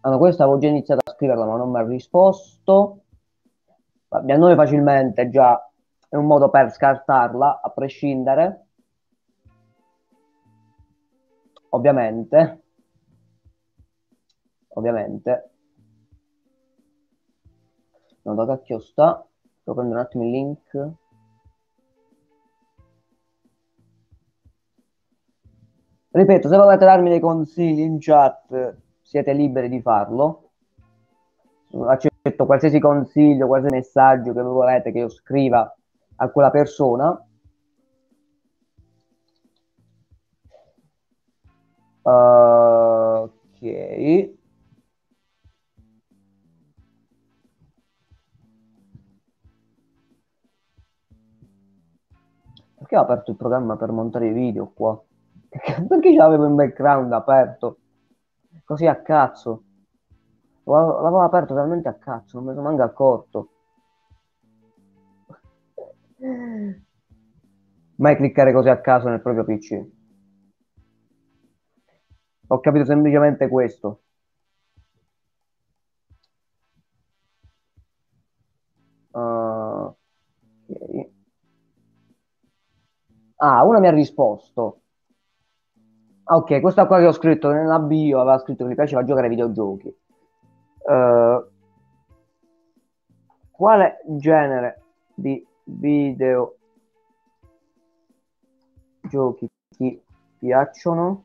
Allora, questa avevo già iniziato a scriverla, ma non mi ha risposto. Mi annoi facilmente già è un modo per scartarla, a prescindere. Ovviamente. Ovviamente. Non da cacchio sta. Devo prendere un attimo il link. Ripeto, se volete darmi dei consigli in chat, siete liberi di farlo. Accetto qualsiasi consiglio, qualsiasi messaggio che volete che io scriva a quella persona. Uh, ok. Perché ho aperto il programma per montare i video qua? Perché avevo in background aperto? Così a cazzo. L'avevo aperto talmente a cazzo, non ne sono manco accorto. Mai cliccare così a caso nel proprio PC. Ho capito semplicemente questo. Uh, okay. Ah, una mi ha risposto. Ah, ok, questa qua che ho scritto nella bio aveva scritto che mi piaceva giocare ai videogiochi. Uh, quale genere di video giochi ti piacciono?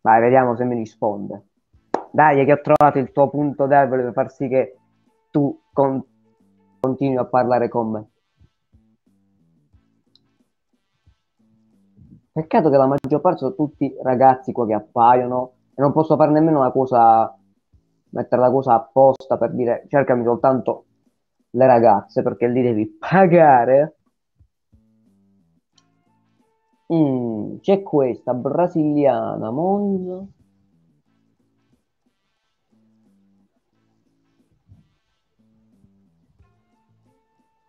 Vai, vediamo se mi risponde. Dai, che ho trovato il tuo punto debole per far sì che tu con- continui a parlare con me. Peccato che la maggior parte sono tutti ragazzi qua che appaiono e non posso fare nemmeno una cosa, mettere la cosa apposta per dire cercami soltanto le ragazze perché li devi pagare. Mm, c'è questa brasiliana, Monza.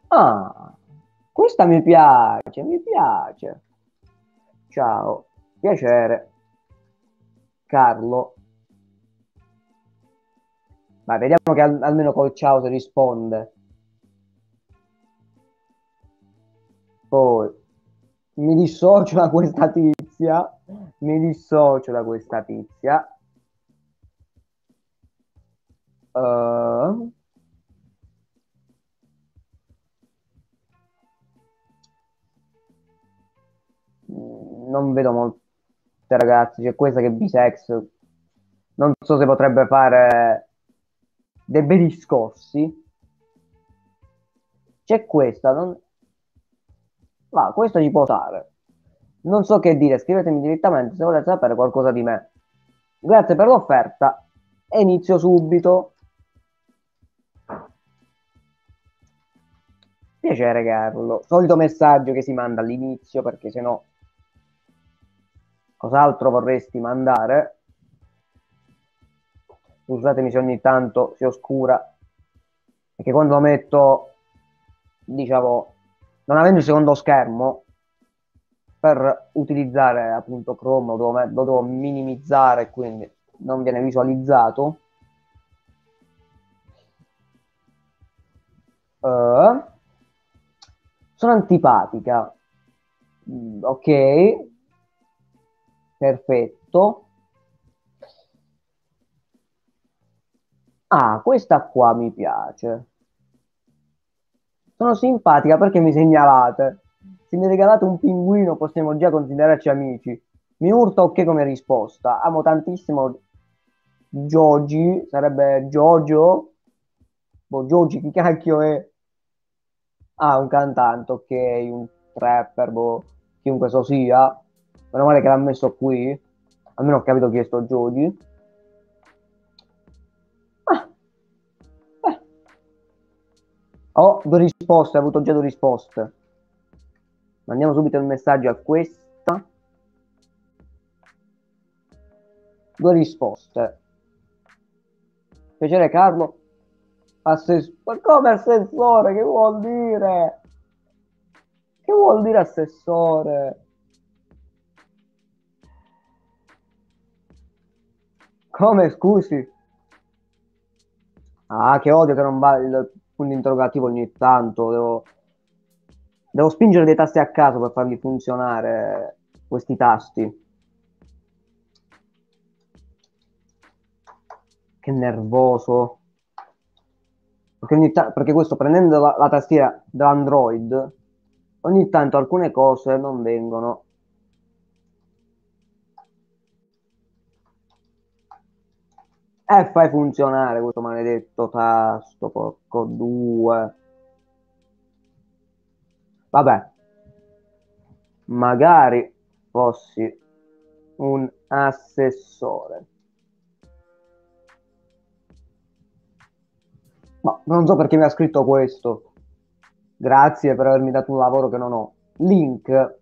Ah, questa mi piace, mi piace. Ciao, piacere. Carlo. Vai, vediamo che al- almeno col ciao si risponde. Poi mi dissocio da questa tizia. Mi dissocio da questa tizia. Uh, non vedo molte ragazze, c'è questa che è bisex, non so se potrebbe fare dei bei discorsi. C'è questa, non... Va, questo ci può stare. Non so che dire, scrivetemi direttamente se volete sapere qualcosa di me. Grazie per l'offerta e inizio subito. Piacere Carlo. Solito messaggio che si manda all'inizio perché sennò Cos'altro vorresti mandare? Scusatemi se ogni tanto si oscura, perché quando lo metto, diciamo, non avendo il secondo schermo, per utilizzare appunto Chrome lo devo, lo devo minimizzare, quindi non viene visualizzato. Uh, sono antipatica. Mm, ok, perfetto. Ah, questa qua mi piace. Sono simpatica perché mi segnalate. Se mi regalate un pinguino possiamo già considerarci amici. Mi urta ok come risposta. Amo tantissimo Giogi, sarebbe Giorgio. Boh, Giogi, chi cacchio è? Ah, un cantante, ok, un trapper, boh, chiunque so sia. Meno male che l'ha messo qui. Almeno ho capito chi è sto Joji. Ah. Eh. Oh, due risposte, ho avuto già due risposte. Mandiamo subito il messaggio a questa. Due risposte. Piacere Carlo. Assess- Ma come assessore? Che vuol dire? Che vuol dire assessore? Come, scusi? Ah, che odio che non va il punto interrogativo ogni tanto. Devo, devo spingere dei tasti a caso per farli funzionare questi tasti. Che nervoso. Perché, ta- perché questo prendendo la, la tastiera dell'Android, ogni tanto alcune cose non vengono E fai funzionare questo maledetto tasto, porco due. Vabbè, magari fossi un assessore. Ma non so perché mi ha scritto questo. Grazie per avermi dato un lavoro che non ho. Link.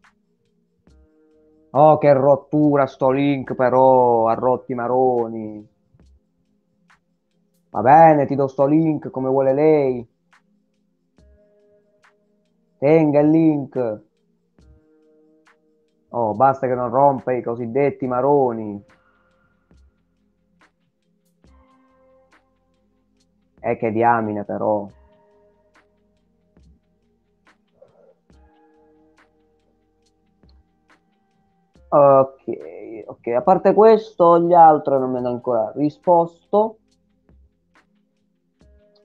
Oh, che rottura sto link però, a rotti maroni. Va bene, ti do sto link come vuole lei. Tenga il link. Oh, basta che non rompe i cosiddetti maroni. E che diamine però. Ok, ok, a parte questo, gli altri non mi hanno ancora risposto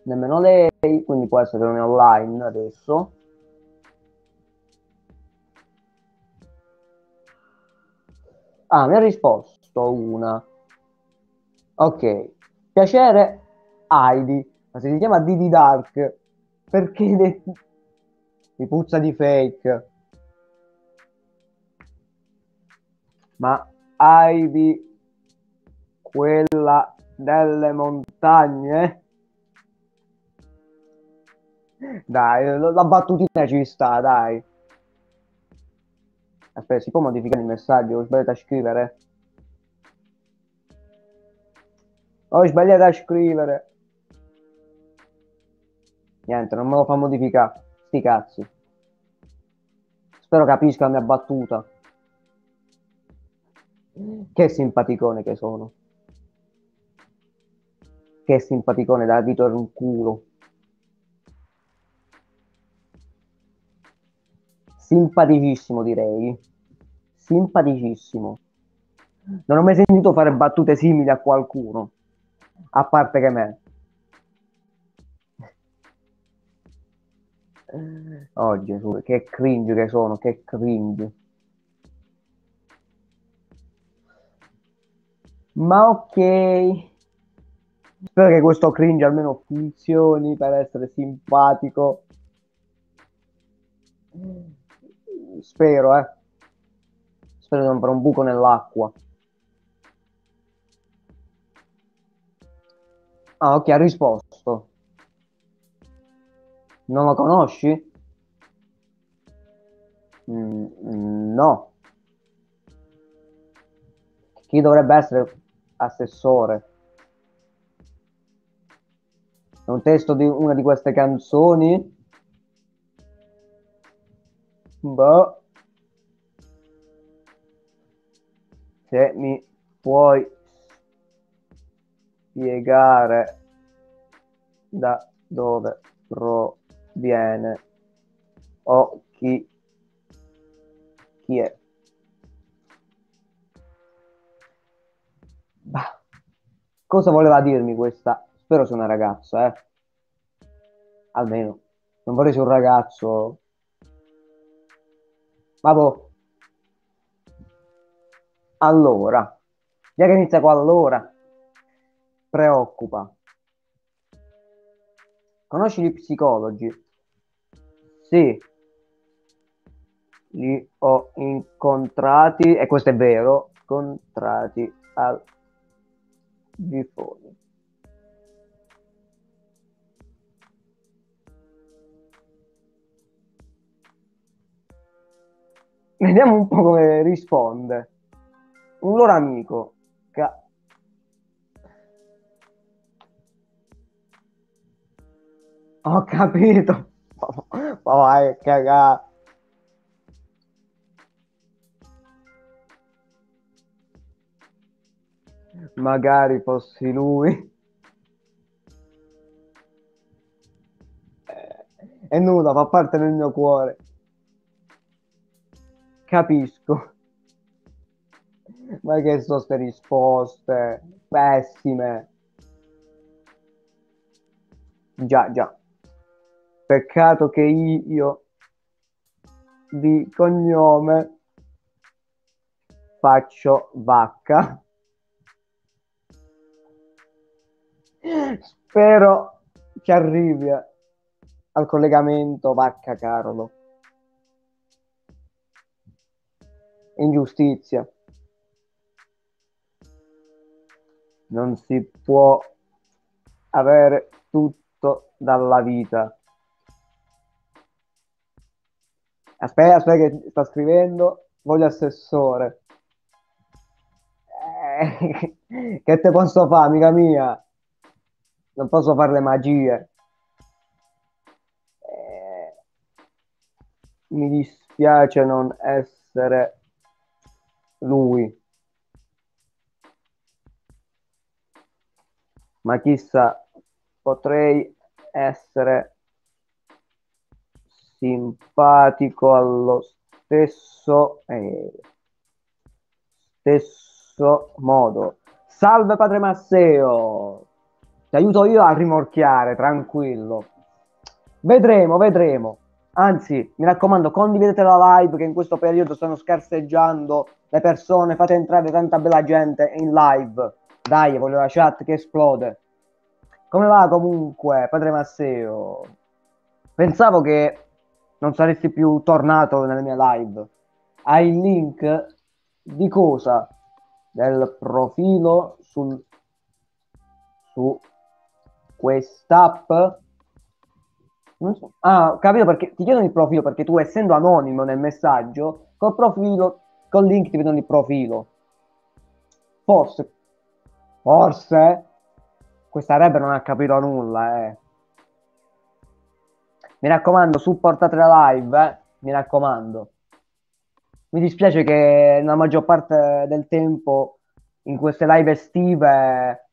nemmeno lei, quindi può essere che non è online adesso. Ah, mi ha risposto una. Ok, piacere Heidi, ma se si chiama Didi Dark, perché mi puzza di fake? Ma Heidi, quella delle montagne? Dai, la battutina ci sta, dai. Aspetta, si può modificare il messaggio? Ho sbagliato a scrivere. Ho sbagliato a scrivere. Niente, non me lo fa modificare. Sti cazzi. Spero capisca la mia battuta. Che simpaticone che sono. Che simpaticone da dito in culo. Simpaticissimo direi, simpaticissimo. Non ho mai sentito fare battute simili a qualcuno, a parte che me. Oh Gesù, che cringe che sono, che cringe. Ma ok. Spero che questo cringe almeno funzioni per essere simpatico spero, eh. Spero di non fare un buco nell'acqua. Ah, ok, ha risposto. Non lo conosci? Mm, no. Chi dovrebbe essere assessore? È un testo di una di queste canzoni? Boh. Se mi puoi spiegare da dove proviene o chi, chi è. Bah. Cosa voleva dirmi questa? Spero sia una ragazza, eh. Almeno. Non vorrei sia un ragazzo Vabbè. Allora, già che inizia qua allora, preoccupa. Conosci gli psicologi? Sì, li ho incontrati, e questo è vero, incontrati al Gifoni. Vediamo un po' come risponde. Un loro amico che ha... Ho capito. Ma vai cagare. Magari fossi lui. è nulla, fa parte del mio cuore. Capisco. Ma che sono queste risposte pessime. Già, già. Peccato che io di cognome faccio vacca. Spero che arrivi al collegamento vacca Carlo. Ingiustizia. Non si può avere tutto dalla vita. Aspetta, aspetta che sta scrivendo. Voglio assessore. Eh, che te posso fare, amica mia? Non posso fare le magie. Eh, mi dispiace non essere lui. Ma chissà, potrei essere simpatico allo stesso, eh, stesso modo. Salve padre Masseo, ti aiuto io a rimorchiare, tranquillo. Vedremo, vedremo. Anzi, mi raccomando, condividete la live che in questo periodo stanno scarseggiando le persone, fate entrare tanta bella gente in live. Dai, voglio la chat che esplode. Come va comunque, padre Masseo? Pensavo che non saresti più tornato nelle mie live. Hai il link di cosa? Del profilo sul, su quest'app? Non so. Ah, capito perché ti chiedono il profilo perché tu essendo anonimo nel messaggio, col profilo, col link ti vedono il profilo. Forse, forse, questa rap non ha capito nulla, eh. Mi raccomando, supportate la live, eh? mi raccomando. Mi dispiace che la maggior parte del tempo in queste live estive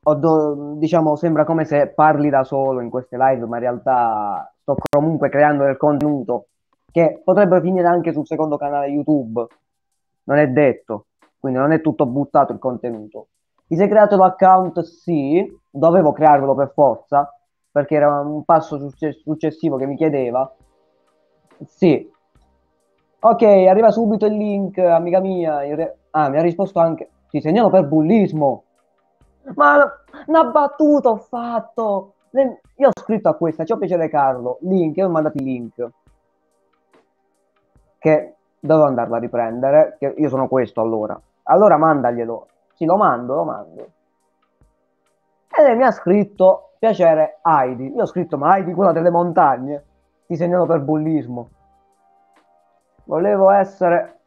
do, diciamo, sembra come se parli da solo in queste live, ma in realtà sto comunque creando del contenuto che potrebbe finire anche sul secondo canale YouTube. Non è detto, quindi non è tutto buttato il contenuto. Ti sei creato l'account? Sì, dovevo crearlo per forza, perché era un passo successivo che mi chiedeva. Sì. Ok, arriva subito il link, amica mia. Re... Ah, mi ha risposto anche. Ti segnalo per bullismo. Ma una battuta ho fatto. Io ho scritto a questa, ciò piacere Carlo, link, io ho mandato il link. Che dovevo andarla a riprendere, che io sono questo allora. Allora mandaglielo. Sì, lo mando, lo mando. E lei mi ha scritto piacere Heidi. Io ho scritto, ma Heidi quella delle montagne, ti segnalo per bullismo. Volevo essere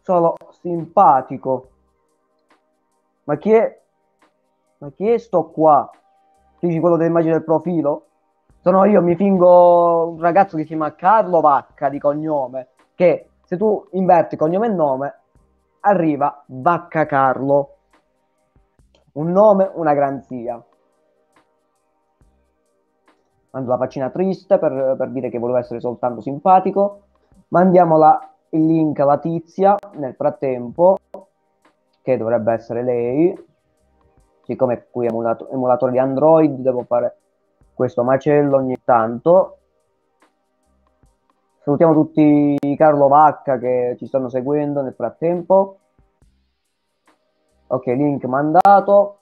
solo simpatico. Ma chi è? Ma chi è sto qua? Dici quello dell'immagine del profilo? Sono io, mi fingo un ragazzo che si chiama Carlo Vacca di cognome, che se tu inverti cognome e nome, arriva Vacca Carlo. Un nome, una garanzia mando la faccina triste per, per dire che volevo essere soltanto simpatico. Mandiamo la, il link alla tizia nel frattempo, che dovrebbe essere lei. Siccome qui è emulato, emulatore di Android, devo fare questo macello ogni tanto. Salutiamo tutti Carlo Vacca che ci stanno seguendo nel frattempo. Ok, link mandato.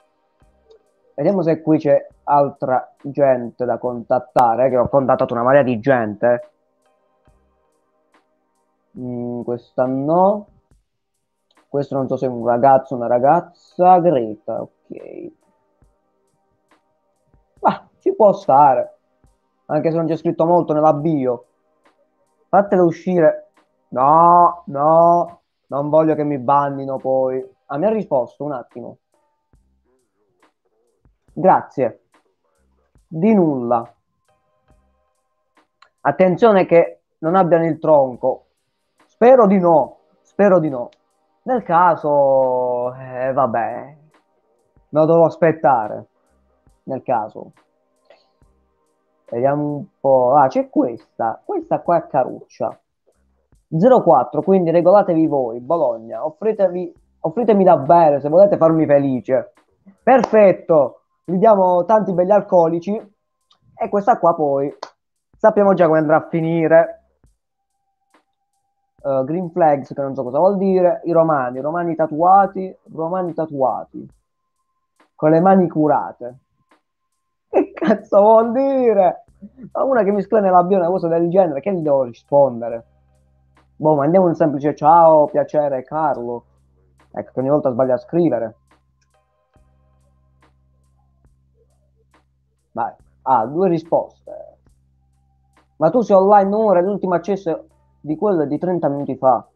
Vediamo se qui c'è altra gente da contattare, che ho contattato una marea di gente. Mm, questa no. Questo non so se è un ragazzo o una ragazza. Greta, ok. Ma ci può stare. Anche se non c'è scritto molto nella bio. Fatela uscire. No, no, non voglio che mi bannino poi. Ah, mi ha risposto un attimo. Grazie di nulla. Attenzione che non abbiano il tronco. Spero di no, spero di no. Nel caso, eh, vabbè, me lo devo aspettare. Nel caso. Vediamo un po'. Ah, c'è questa. Questa qua è caruccia. 04, quindi regolatevi voi, Bologna. Offritevi, offritemi da se volete farmi felice. Perfetto. Vi diamo tanti belli alcolici. E questa qua poi sappiamo già come andrà a finire. Uh, green flags, che non so cosa vuol dire. I romani, romani tatuati, romani tatuati. Con le mani curate. Che cazzo vuol dire? Ma una che mi scrive nella una cosa del genere, che gli devo rispondere? Boh, mandiamo un semplice ciao, piacere, Carlo. Ecco, che ogni volta sbaglio a scrivere. Vai. Ah, due risposte. Ma tu sei online ora, l'ultimo accesso di quello di 30 minuti fa.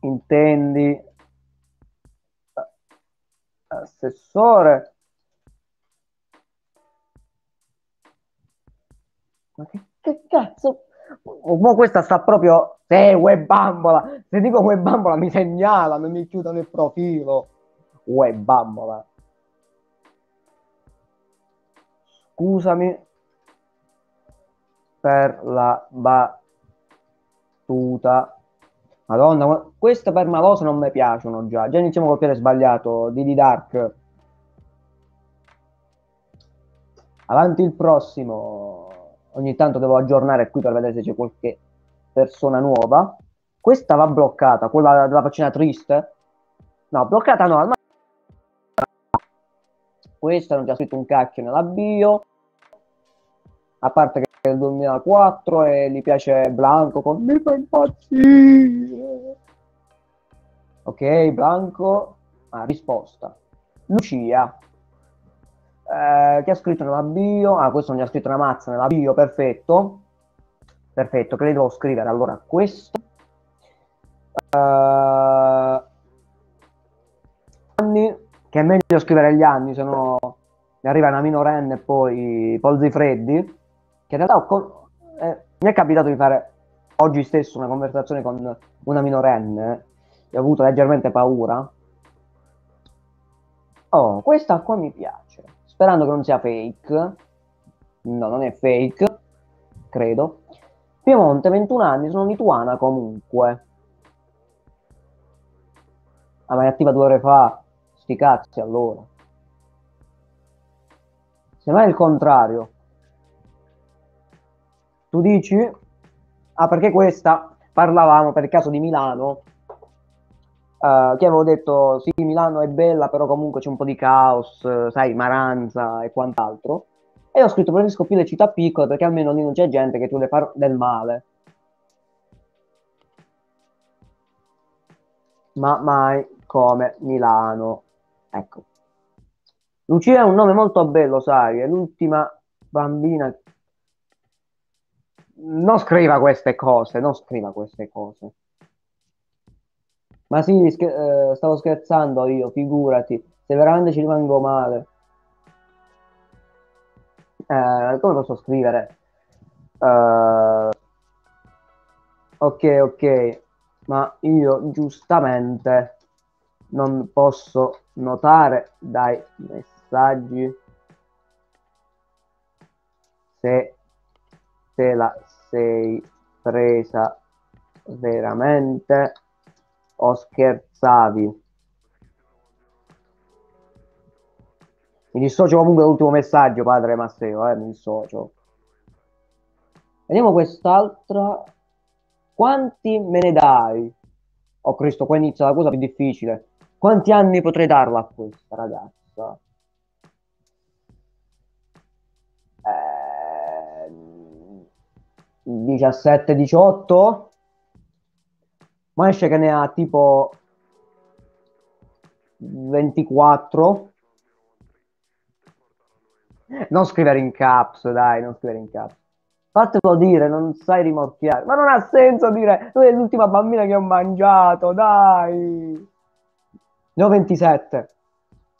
Intendi assessore. Ma che, che cazzo? Ma questa sta proprio. Eh, web bambola. Se dico web bambola mi segnalano, mi chiudono il profilo. Web bambola. Scusami per la battuta. Madonna, queste per Malosa non mi piacciono già. Già iniziamo col piede sbagliato. Didi Dark. Avanti il prossimo. Ogni tanto devo aggiornare qui per vedere se c'è qualche persona nuova. Questa va bloccata, quella della faccina triste. No, bloccata no. Ma... Questa non c'è scritto un cacchio nella bio. A parte che del 2004 e gli piace Blanco con mi fa impazzire ok Blanco ah, risposta. Lucia. Eh, che ha scritto nella bio? Ah questo non gli ha scritto una mazza nella bio perfetto. Perfetto che le devo scrivere allora questo. Uh, anni che è meglio scrivere gli anni se no mi arriva una minorenne e poi polsi freddi che in realtà con, eh, mi è capitato di fare oggi stesso una conversazione con una minorenne e ho avuto leggermente paura. Oh, questa qua mi piace, sperando che non sia fake. No, non è fake, credo. Piemonte, 21 anni, sono lituana comunque. Ah, ma è attiva due ore fa. Sti cazzi allora. Se mai è il contrario. Tu dici? Ah, perché questa parlavamo per caso di Milano. Uh, che avevo detto sì, Milano è bella, però comunque c'è un po' di caos, sai, Maranza e quant'altro. E ho scritto preferisco più le città piccole perché almeno lì non c'è gente che ti vuole fare del male. Ma mai come Milano. Ecco. Lucia è un nome molto bello, sai, è l'ultima bambina non scriva queste cose, non scriva queste cose. Ma sì, sch- eh, stavo scherzando io, figurati, se veramente ci rimango male. Eh, come posso scrivere? Uh, ok, ok, ma io giustamente non posso notare dai messaggi se te la sei presa veramente o scherzavi? Mi dissocio comunque dall'ultimo messaggio, padre Matteo, eh, mi dissocio. Vediamo quest'altra. Quanti me ne dai? Oh Cristo, qua inizia la cosa più difficile. Quanti anni potrei darla a questa ragazza? 17-18 ma esce che ne ha tipo 24 non scrivere in caps dai non scrivere in caps. Fatelo dire non sai rimorchiare. Ma non ha senso dire tu sei l'ultima bambina che ho mangiato dai. Ne ho 27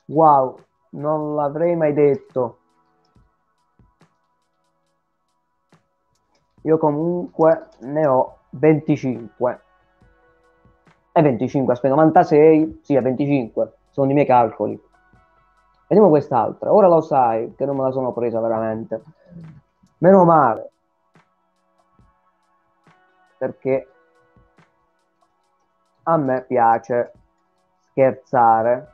wow non l'avrei mai detto Io comunque ne ho 25. E 25, aspetta, 96, sì, è 25, sono i miei calcoli. Vediamo quest'altra. Ora lo sai che non me la sono presa veramente. Meno male. Perché a me piace scherzare.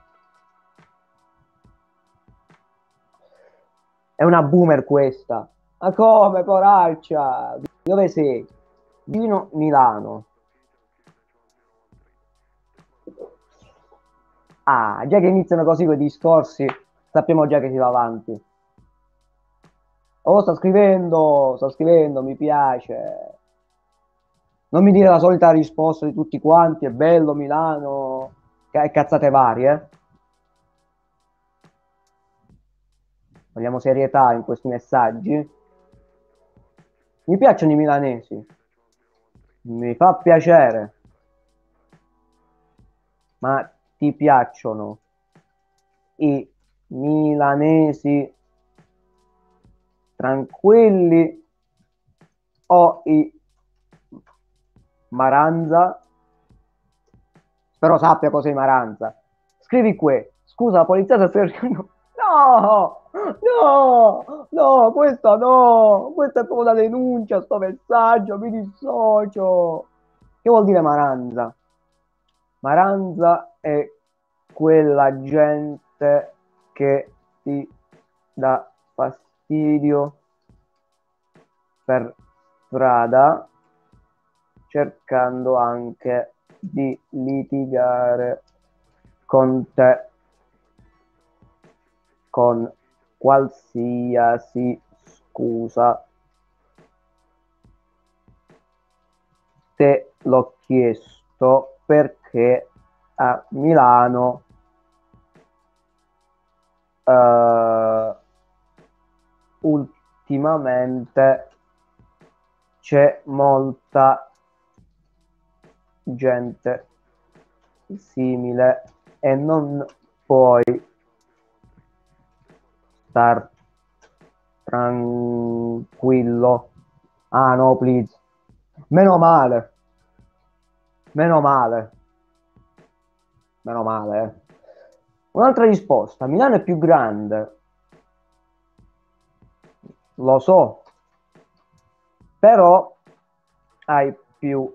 È una boomer questa. Ma come, poraccia? Dove sei? Vino Milano. Ah, già che iniziano così quei discorsi, sappiamo già che si va avanti. Oh, sta scrivendo, sta scrivendo, mi piace. Non mi dire la solita risposta di tutti quanti, è bello Milano, che cazzate varie. Eh? Vogliamo serietà in questi messaggi. Mi piacciono i milanesi. Mi fa piacere. Ma ti piacciono i milanesi tranquilli o i Maranza? Spero sappia cos'è Maranza. Scrivi qui. Scusa, la polizia sta cercando... No! No! No, questo no! Questa è proprio una denuncia, sto messaggio, mi dissocio. Che vuol dire Maranza? Maranza è quella gente che ti dà fastidio per strada cercando anche di litigare con te con qualsiasi scusa. Te l'ho chiesto perché a Milano uh, ultimamente c'è molta gente simile e non puoi star tranquillo. Ah no, please. Meno male. Meno male. Meno male. Eh. Un'altra risposta. Milano è più grande. Lo so. Però hai più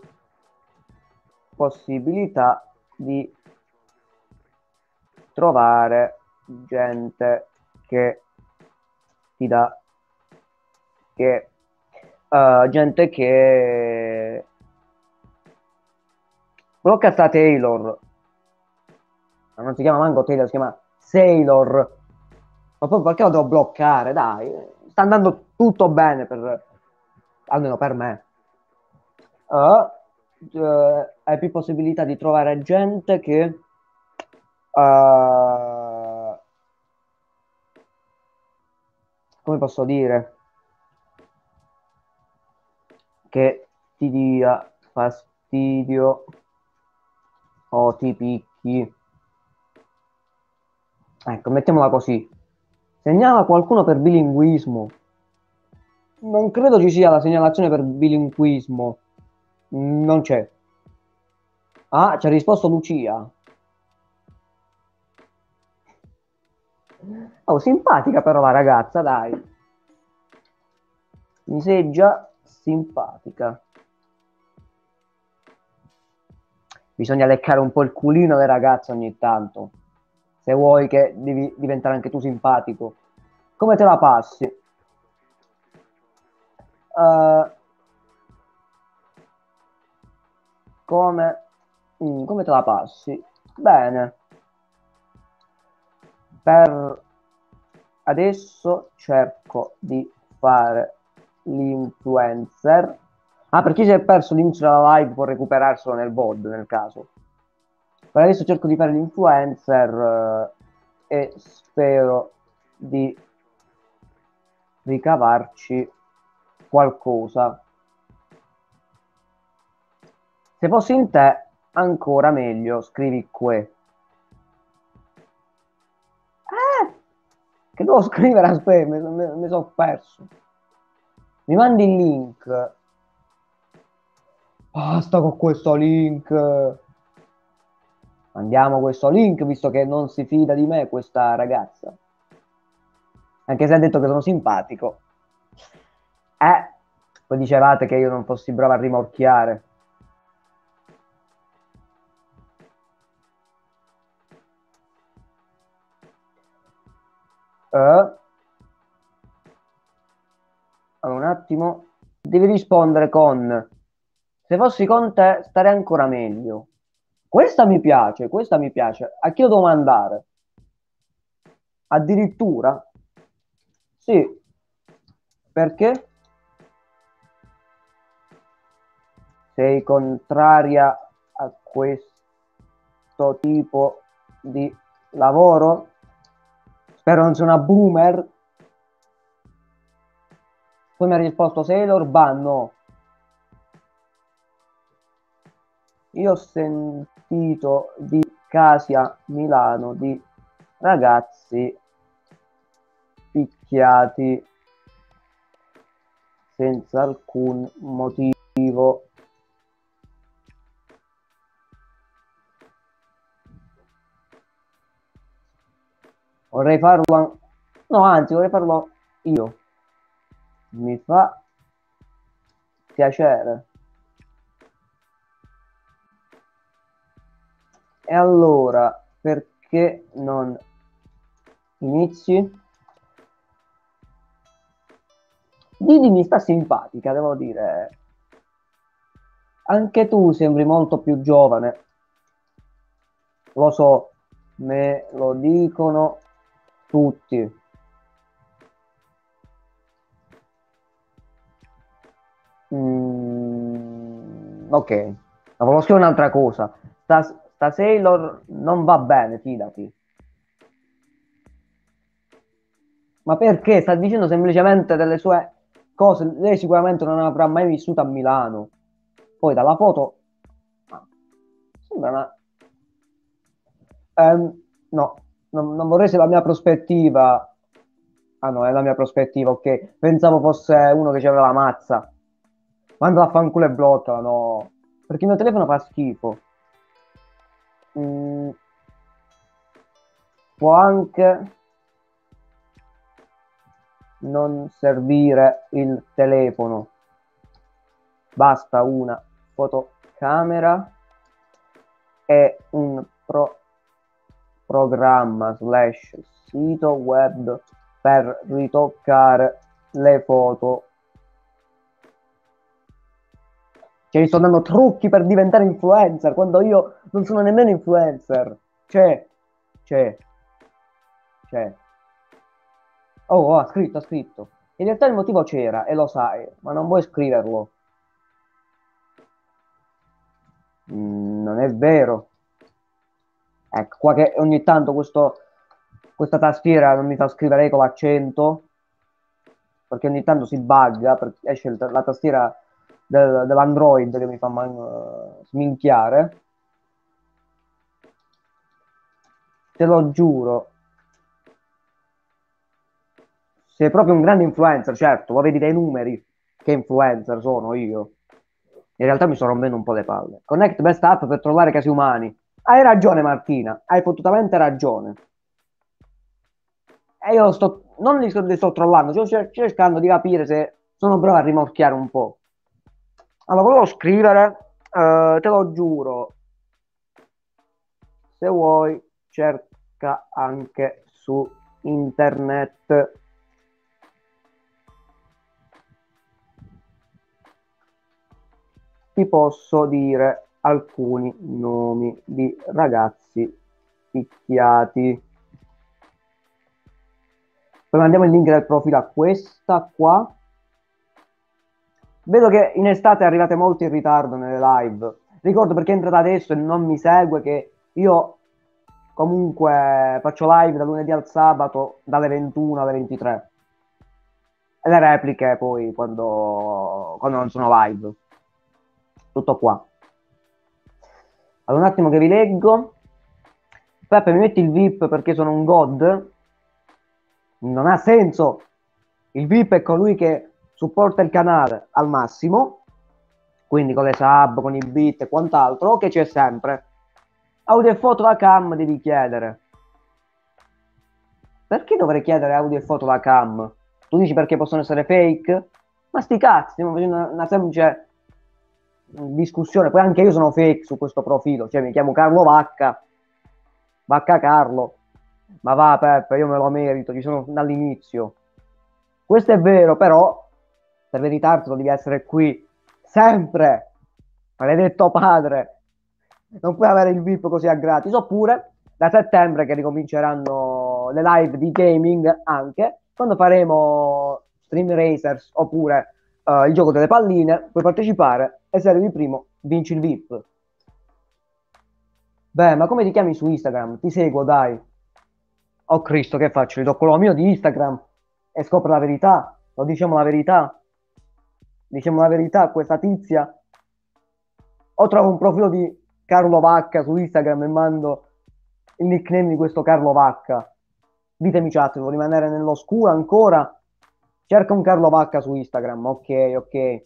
possibilità di trovare gente che dà che uh, gente che blocca sta Taylor. Non si chiama manco Taylor si chiama Sailor. Ma poi perché lo devo bloccare dai. Sta andando tutto bene per almeno per me. Uh, uh, hai più possibilità di trovare gente che uh, come posso dire? Che ti dia fastidio o ti picchi. Ecco mettiamola così. Segnala qualcuno per bilinguismo. Non credo ci sia la segnalazione per bilinguismo. Non c'è. Ah, ci ha risposto Lucia. Oh, simpatica però la ragazza, dai. Mi sei già simpatica. Bisogna leccare un po' il culino alle ragazze ogni tanto. Se vuoi che devi diventare anche tu simpatico. Come te la passi? Uh, come, mm, come te la passi? Bene. Per adesso cerco di fare l'influencer. Ah, per chi si è perso l'inizio della live può recuperarselo nel VOD nel caso. Per adesso cerco di fare l'influencer eh, e spero di ricavarci qualcosa. Se fossi in te, ancora meglio, scrivi qui. Che devo scrivere? Aspetta, mi, mi, mi sono perso. Mi mandi il link. Basta con questo link. Mandiamo questo link, visto che non si fida di me questa ragazza. Anche se ha detto che sono simpatico. Eh, poi dicevate che io non fossi bravo a rimorchiare. Uh, un attimo. Devi rispondere con se fossi con te starei ancora meglio. Questa mi piace, questa mi piace. A chi lo devo mandare? Addirittura? Sì. Perché? Sei contraria a questo tipo di lavoro? Spero non sia una boomer. Poi mi ha risposto Sailor Ban, no. Io ho sentito di casi a Milano di ragazzi picchiati senza alcun motivo. Vorrei farlo, no, anzi, vorrei farlo io. Mi fa piacere. E allora, perché non inizi? Didi mi sta simpatica, devo dire. Anche tu sembri molto più giovane. Lo so, me lo dicono tutti. Mm, ok, ma volevo scrivere un'altra cosa. Sta, Sailor non va bene, fidati. Ma perché? Sta dicendo semplicemente delle sue cose. Lei sicuramente non avrà mai vissuto a Milano. Poi dalla foto... Sembra una... Um, no, non, non vorrei se la mia prospettiva... Ah no, è la mia prospettiva, ok. Pensavo fosse uno che aveva la mazza. Manda a fanculo e bloccala, no. Perché il mio telefono fa schifo. Mm. Può anche non servire il telefono. Basta una fotocamera e un pro programma slash sito web per ritoccare le foto. Cioè, mi sto dando trucchi per diventare influencer quando io non sono nemmeno influencer. Cioè, cioè, cioè. Oh, oh, ha scritto, ha scritto. In realtà il motivo c'era e lo sai, ma non vuoi scriverlo. Mm, non è vero. Ecco, qua che ogni tanto questo, questa tastiera non mi fa scrivere con l'accento, perché ogni tanto si bugga, esce la tastiera del, dell'Android che mi fa man- uh, sminchiare. Te lo giuro. Sei proprio un grande influencer, certo, lo vedi dai numeri che influencer sono io. In realtà mi sto rompendo un po' le palle. Connect Best App per trovare casi umani. Hai ragione Martina, hai fottutamente ragione. E io sto, non li sto, li sto trollando, sto cercando di capire se sono bravo a rimorchiare un po'. Allora, volevo scrivere, uh, te lo giuro, se vuoi cerca anche su internet. Ti posso dire alcuni nomi di ragazzi picchiati. Poi mandiamo il link del profilo a questa qua. Vedo che in estate arrivate molto in ritardo nelle live. Ricordo perché entrate adesso e non mi segue che io comunque faccio live da lunedì al sabato dalle 21 alle 23. E le repliche poi quando, quando non sono live. Tutto qua. Allora, un attimo che vi leggo. Peppe, mi metti il VIP perché sono un god? Non ha senso. Il VIP è colui che supporta il canale al massimo, quindi con le sub, con i bit e quant'altro, che c'è sempre. Audio e foto da cam devi chiedere. perché dovrei chiedere audio e foto da cam? Tu dici perché possono essere fake? Ma sti cazzi, stiamo facendo una, una semplice discussione. Poi anche io sono fake su questo profilo, cioè mi chiamo Carlo Vacca, Vacca Carlo. Ma va Peppe, io me lo merito, ci sono dall'inizio. Questo è vero, però per veritartelo devi essere qui sempre. Maledetto padre. Non puoi avere il VIP così a gratis. Oppure da settembre che ricominceranno le live di gaming anche, quando faremo Stream Racers oppure uh, il gioco delle palline, puoi partecipare e se arrivi primo vinci il VIP. Beh, ma come ti chiami su Instagram? Ti seguo, dai. Oh Cristo, che faccio? Gli tocco lo mio di Instagram e scopro la verità. Lo diciamo la verità. Diciamo la verità a questa tizia. O trovo un profilo di Carlo Vacca su Instagram e mando il nickname di questo Carlo Vacca. Ditemi chat, devo rimanere nell'oscuro ancora? Cerca un Carlo Vacca su Instagram, ok, ok.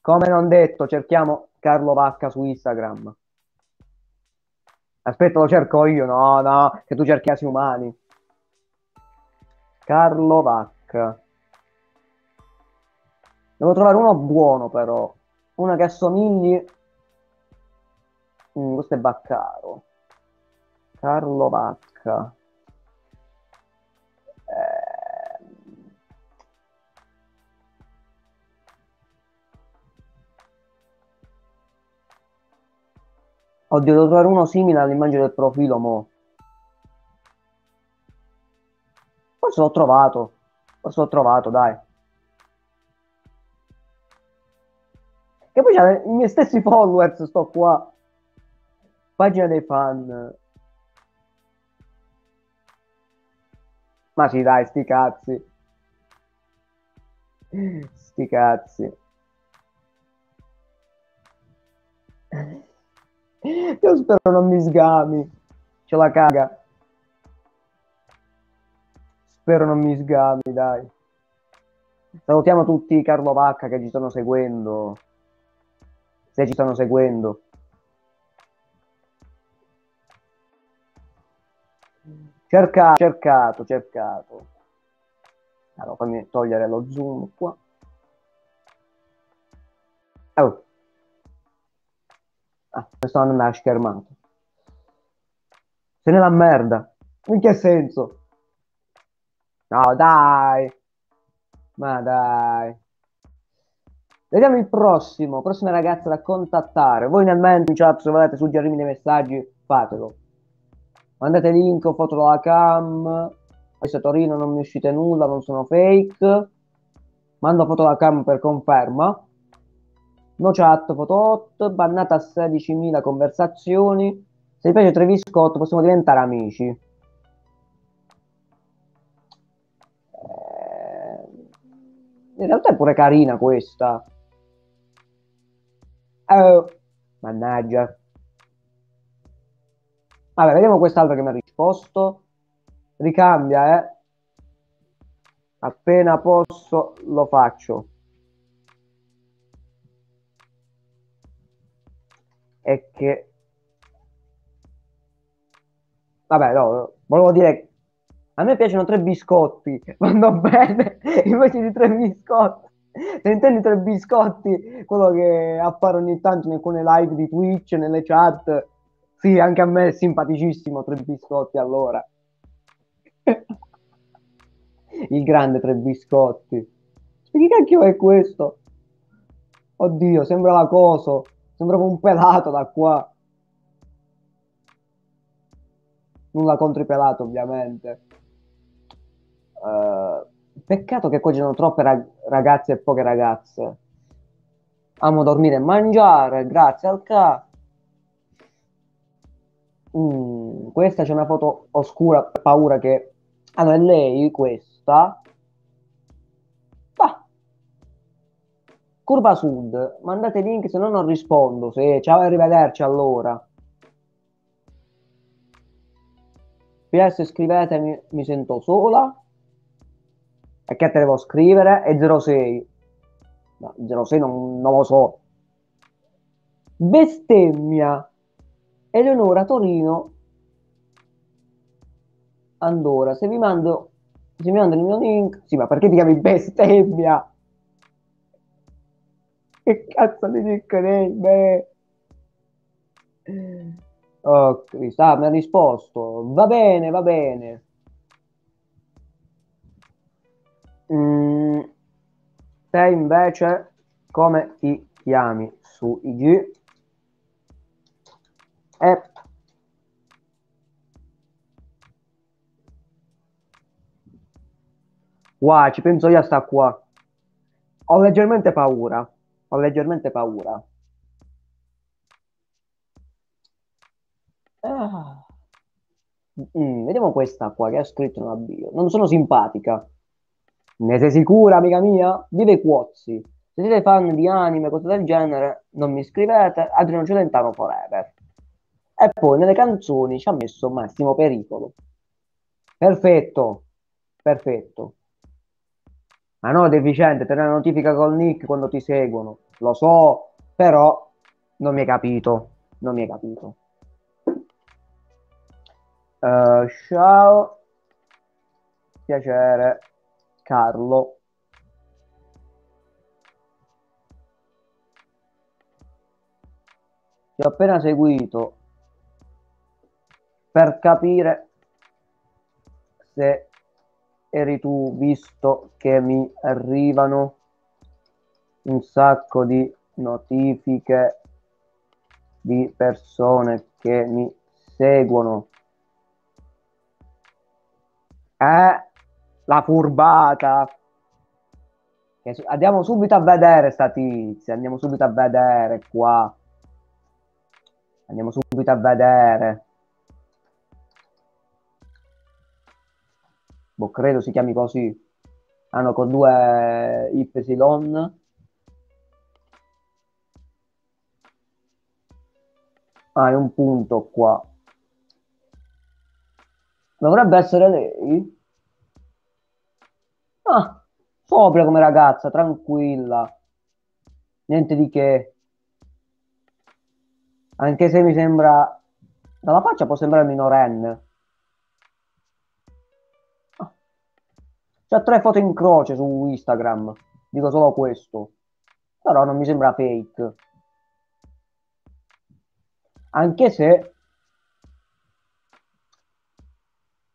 Come non detto, cerchiamo Carlo Vacca su Instagram. Aspetta, lo cerco io. No, no, che tu cerchi asi umani. Carlo Vacca. Devo trovare uno buono, però. Uno che assomigli. Mm, questo è Baccaro. Carlo Vacca. Oddio, devo trovare uno simile all'immagine del profilo, mo. Forse l'ho trovato. Forse l'ho trovato, dai. Che poi c'ha i miei stessi followers, sto qua. Pagina dei fan. Ma sì, dai, sti cazzi. Sti cazzi. Io spero non mi sgami. Ce la caga. Spero non mi sgami, dai. Salutiamo tutti Carlo Vacca che ci stanno seguendo. Se ci stanno seguendo. Cercato, cercato, cercato. Allora, fammi togliere lo zoom qua. Oh. Questo non ha schermato. Se ne la merda. In che senso? No, dai. Ma dai. Vediamo il prossimo. Prossime ragazze da contattare. Voi nel mente in chat se volete suggerirmi dei messaggi, fatelo. Mandate link o foto della cam. Questo Torino non mi uscite nulla, non sono fake. Mando foto della cam per conferma. No chat, foto hot, bannata a 16.000 conversazioni. Se vi piace Travis Scott possiamo diventare amici. Eh, in realtà è pure carina questa. Oh, mannaggia. Vabbè, vediamo quest'altro che mi ha risposto. Ricambia, eh. Appena posso lo faccio. È che vabbè no volevo dire a me piacciono tre biscotti vanno bene invece di tre biscotti se intendi tre biscotti quello che appare ogni tanto in alcune live di Twitch nelle chat sì anche a me è simpaticissimo tre biscotti allora. Il grande tre biscotti. Che cacchio è questo? Oddio sembra la coso Sembrava un pelato da qua. Nulla contro i pelati, ovviamente. Uh, peccato che qua ci sono troppe rag- ragazze e poche ragazze. Amo dormire e mangiare, grazie al ca. Mm, questa c'è una foto oscura, paura che... Ah no, è lei questa. Curva Sud, mandate link se no non rispondo. Se... Ciao e arrivederci allora. PS scrivetemi, mi sento sola. E che te devo scrivere? È 06. No, 06 non, non lo so. Bestemmia. Eleonora Torino. allora, se vi mando, se mi mando il mio link, sì, ma perché ti chiami bestemmia? Che cazzo di nickname? Oh, Cristo, ah, mi ha risposto. Va bene, va bene. Mm, te invece come ti chiami su IG? E Wow, ci penso io a sta qua. Ho leggermente paura. Ho leggermente paura. Ah. Mm, vediamo questa qua che ha scritto nella bio. Non sono simpatica. Ne sei sicura, amica mia? Vive Quozzi. Se siete fan di anime, cose del genere, non mi scrivete. Adriano Celentano forever. E poi nelle canzoni ci ha messo Massimo Pericolo. Perfetto. Perfetto. Ma no, deficiente, te la notifica col nick quando ti seguono. Lo so, però non mi hai capito. Non mi hai capito. Uh, ciao. Piacere. Carlo. Ti ho appena seguito per capire se eri tu, visto che mi arrivano un sacco di notifiche di persone che mi seguono. Eh, la furbata. Andiamo subito a vedere sta tizia, andiamo subito a vedere qua. Andiamo subito a vedere. Boh, credo si chiami così, hanno con due Y. Ah, è un punto qua. Dovrebbe essere lei? Ah, sobria come ragazza, tranquilla. Niente di che. Anche se mi sembra... Dalla faccia può sembrare minorenne. C'ha tre foto in croce su Instagram. Dico solo questo. Però non mi sembra fake. Anche se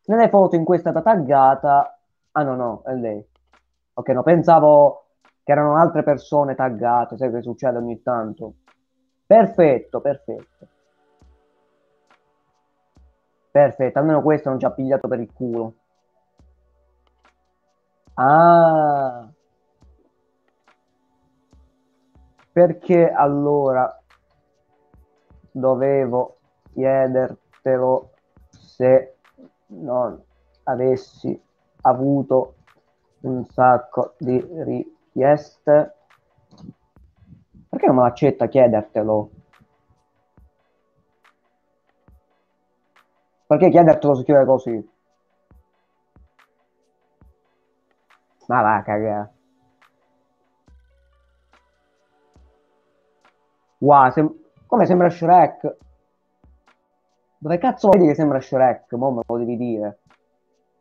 nelle foto in cui è stata taggata... Ah no, no, è lei. Ok, no, pensavo che erano altre persone taggate, sai che succede ogni tanto. Perfetto, perfetto. Perfetto, almeno questo non ci ha pigliato per il culo. Ah, perché allora dovevo chiedertelo se non avessi avuto un sacco di richieste? Perché non me l'accetta chiedertelo? Perché chiedertelo si chiede così? Ma va, cagare. Wow, sem- come sembra Shrek? Dove cazzo vedi che sembra Shrek? Mo me lo devi dire.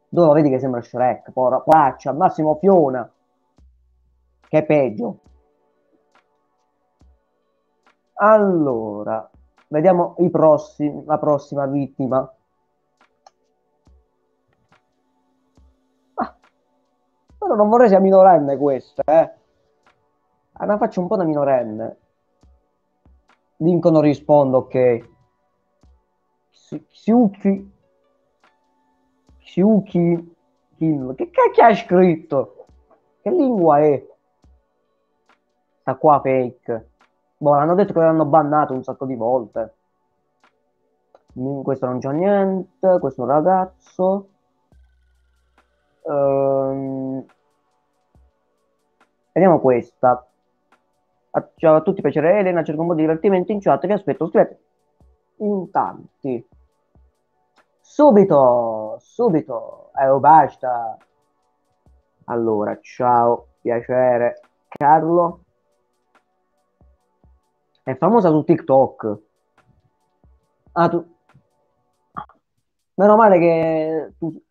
Dove lo vedi che sembra Shrek? Porra, faccia, al massimo Fiona. Che è peggio. Allora, vediamo i prossimi, la prossima vittima. Però non vorrei sia minorenne questa, eh. Ah, ma faccio un po' da minorenne. Link non rispondo, ok. Xiuki. Xiuki. Che cacchio hai scritto? Che lingua è? Sta qua fake. Boh, hanno detto che l'hanno bannato un sacco di volte. Questo non c'è niente. Questo ragazzo. Um, vediamo questa. Ciao a tutti, piacere Elena, cerco un po' di divertimento in chat, vi aspetto, scrivete in tanti. Subito, subito, eh, oh, basta. Allora, ciao, piacere, Carlo. È famosa su TikTok. Ah, tu... Meno male che tu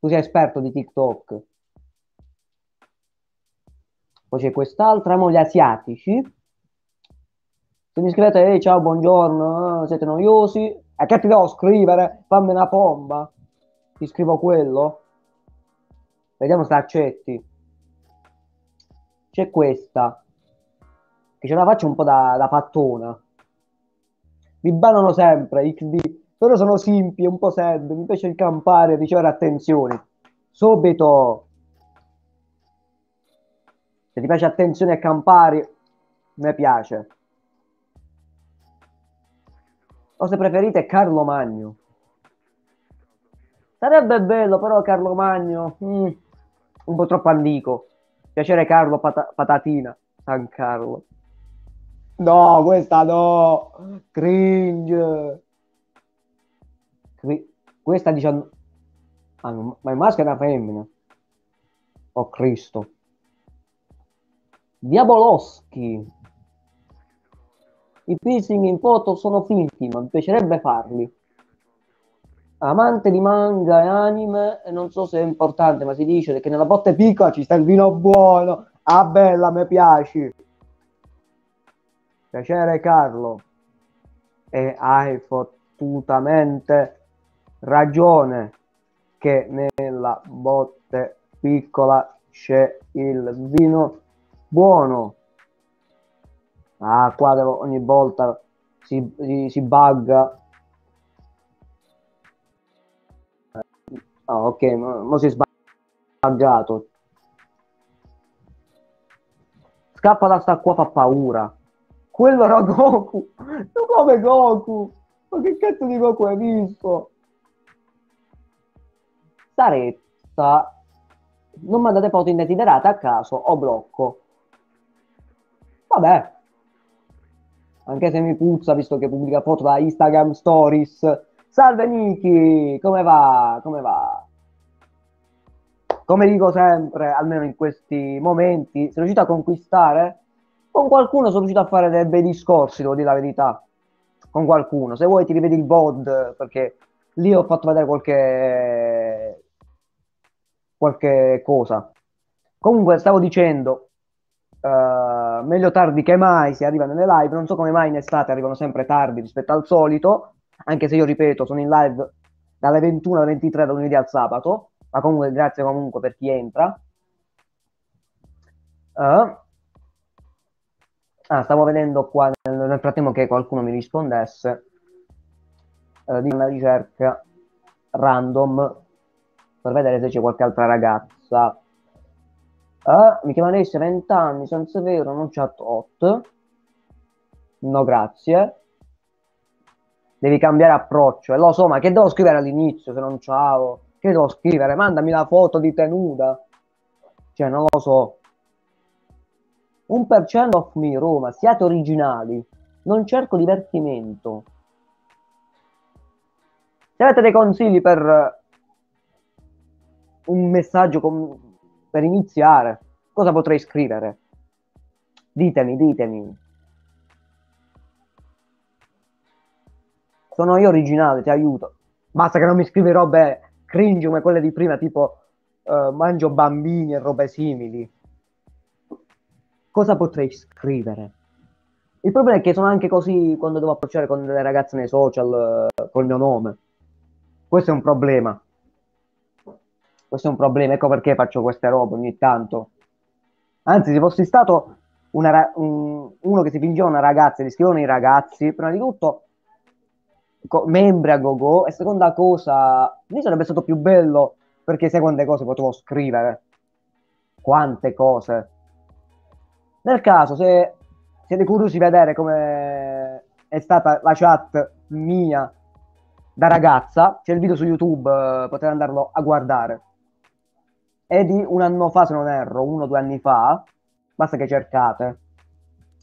Tu sei esperto di TikTok. Poi c'è quest'altra, mo gli asiatici. Se mi scrivete, ehi, ciao, buongiorno, siete noiosi, e che ti devo scrivere? Fammi una pomba. Ti scrivo quello. Vediamo se accetti. C'è questa, che ce la faccio un po' da, da pattona. Mi bannano sempre, XD però sono simpi, un po' sad, mi piace il campare, ricevere attenzioni. Subito! Se ti piace attenzione a campari, mi piace. O se preferite Carlo Magno. Sarebbe bello, però Carlo Magno, mm, un po' troppo antico. Piacere Carlo Pat- Patatina, San Carlo. No, questa no, cringe questa diciamo ah, ma è maschio e una femmina? Oh Cristo. Diaboloschi. I piercing in foto sono finti ma mi piacerebbe farli. Amante di manga e anime non so se è importante ma si dice che nella botte piccola ci sta il vino buono. Ah bella mi piaci. Piacere Carlo. E hai fottutamente ragione che nella botte piccola c'è il vino buono. Ah, qua devo, ogni volta si, si, si bugga. Ah, ok, non si è sbaggato. Scappa da sta qua, fa paura. Quello era Goku. Come Goku? Ma che cazzo di Goku hai visto? Staretta, non mandate foto indesiderate a caso o blocco. Vabbè, anche se mi puzza visto che pubblica foto da Instagram Stories. Salve Niki, come va? Come va? Come dico sempre, almeno in questi momenti, sono riuscito a conquistare con qualcuno, sono riuscito a fare dei bei discorsi, devo dire la verità. Con qualcuno, se vuoi ti rivedi il VOD, perché lì ho fatto vedere qualche qualche cosa. Comunque, stavo dicendo, uh, meglio tardi che mai si arriva nelle live. Non so come mai in estate arrivano sempre tardi rispetto al solito, anche se io ripeto, sono in live dalle 21 alle 23 da lunedì al sabato. Ma comunque, grazie comunque per chi entra. Uh, ah, stavo vedendo qua nel, nel, frattempo che qualcuno mi rispondesse uh, di una ricerca random per vedere se c'è qualche altra ragazza. Uh, mi chiama Alessia, 20 anni, senza vero, non c'ha tot. No, grazie. Devi cambiare approccio. E lo so, ma che devo scrivere all'inizio se non ciao? Che devo scrivere? Mandami la foto di tenuta. Cioè, non lo so. Un per cento of me, Roma, siate originali. Non cerco divertimento. Se avete dei consigli per un messaggio com- per iniziare. Cosa potrei scrivere? Ditemi, ditemi. Sono io originale, ti aiuto. Basta che non mi scrivi robe cringe come quelle di prima, tipo uh, mangio bambini e robe simili. Cosa potrei scrivere? Il problema è che sono anche così quando devo approcciare con delle ragazze nei social uh, col mio nome. Questo è un problema. Questo è un problema, ecco perché faccio queste robe ogni tanto. Anzi, se fossi stato una, un, uno che si fingeva una ragazza e li scrivono i ragazzi, prima di tutto co- membri a gogo e seconda cosa, lì sarebbe stato più bello perché sai quante cose potevo scrivere. Quante cose. Nel caso, se siete curiosi di vedere come è stata la chat mia da ragazza, c'è il video su YouTube, eh, potete andarlo a guardare è di un anno fa, se non erro, uno o due anni fa, basta che cercate,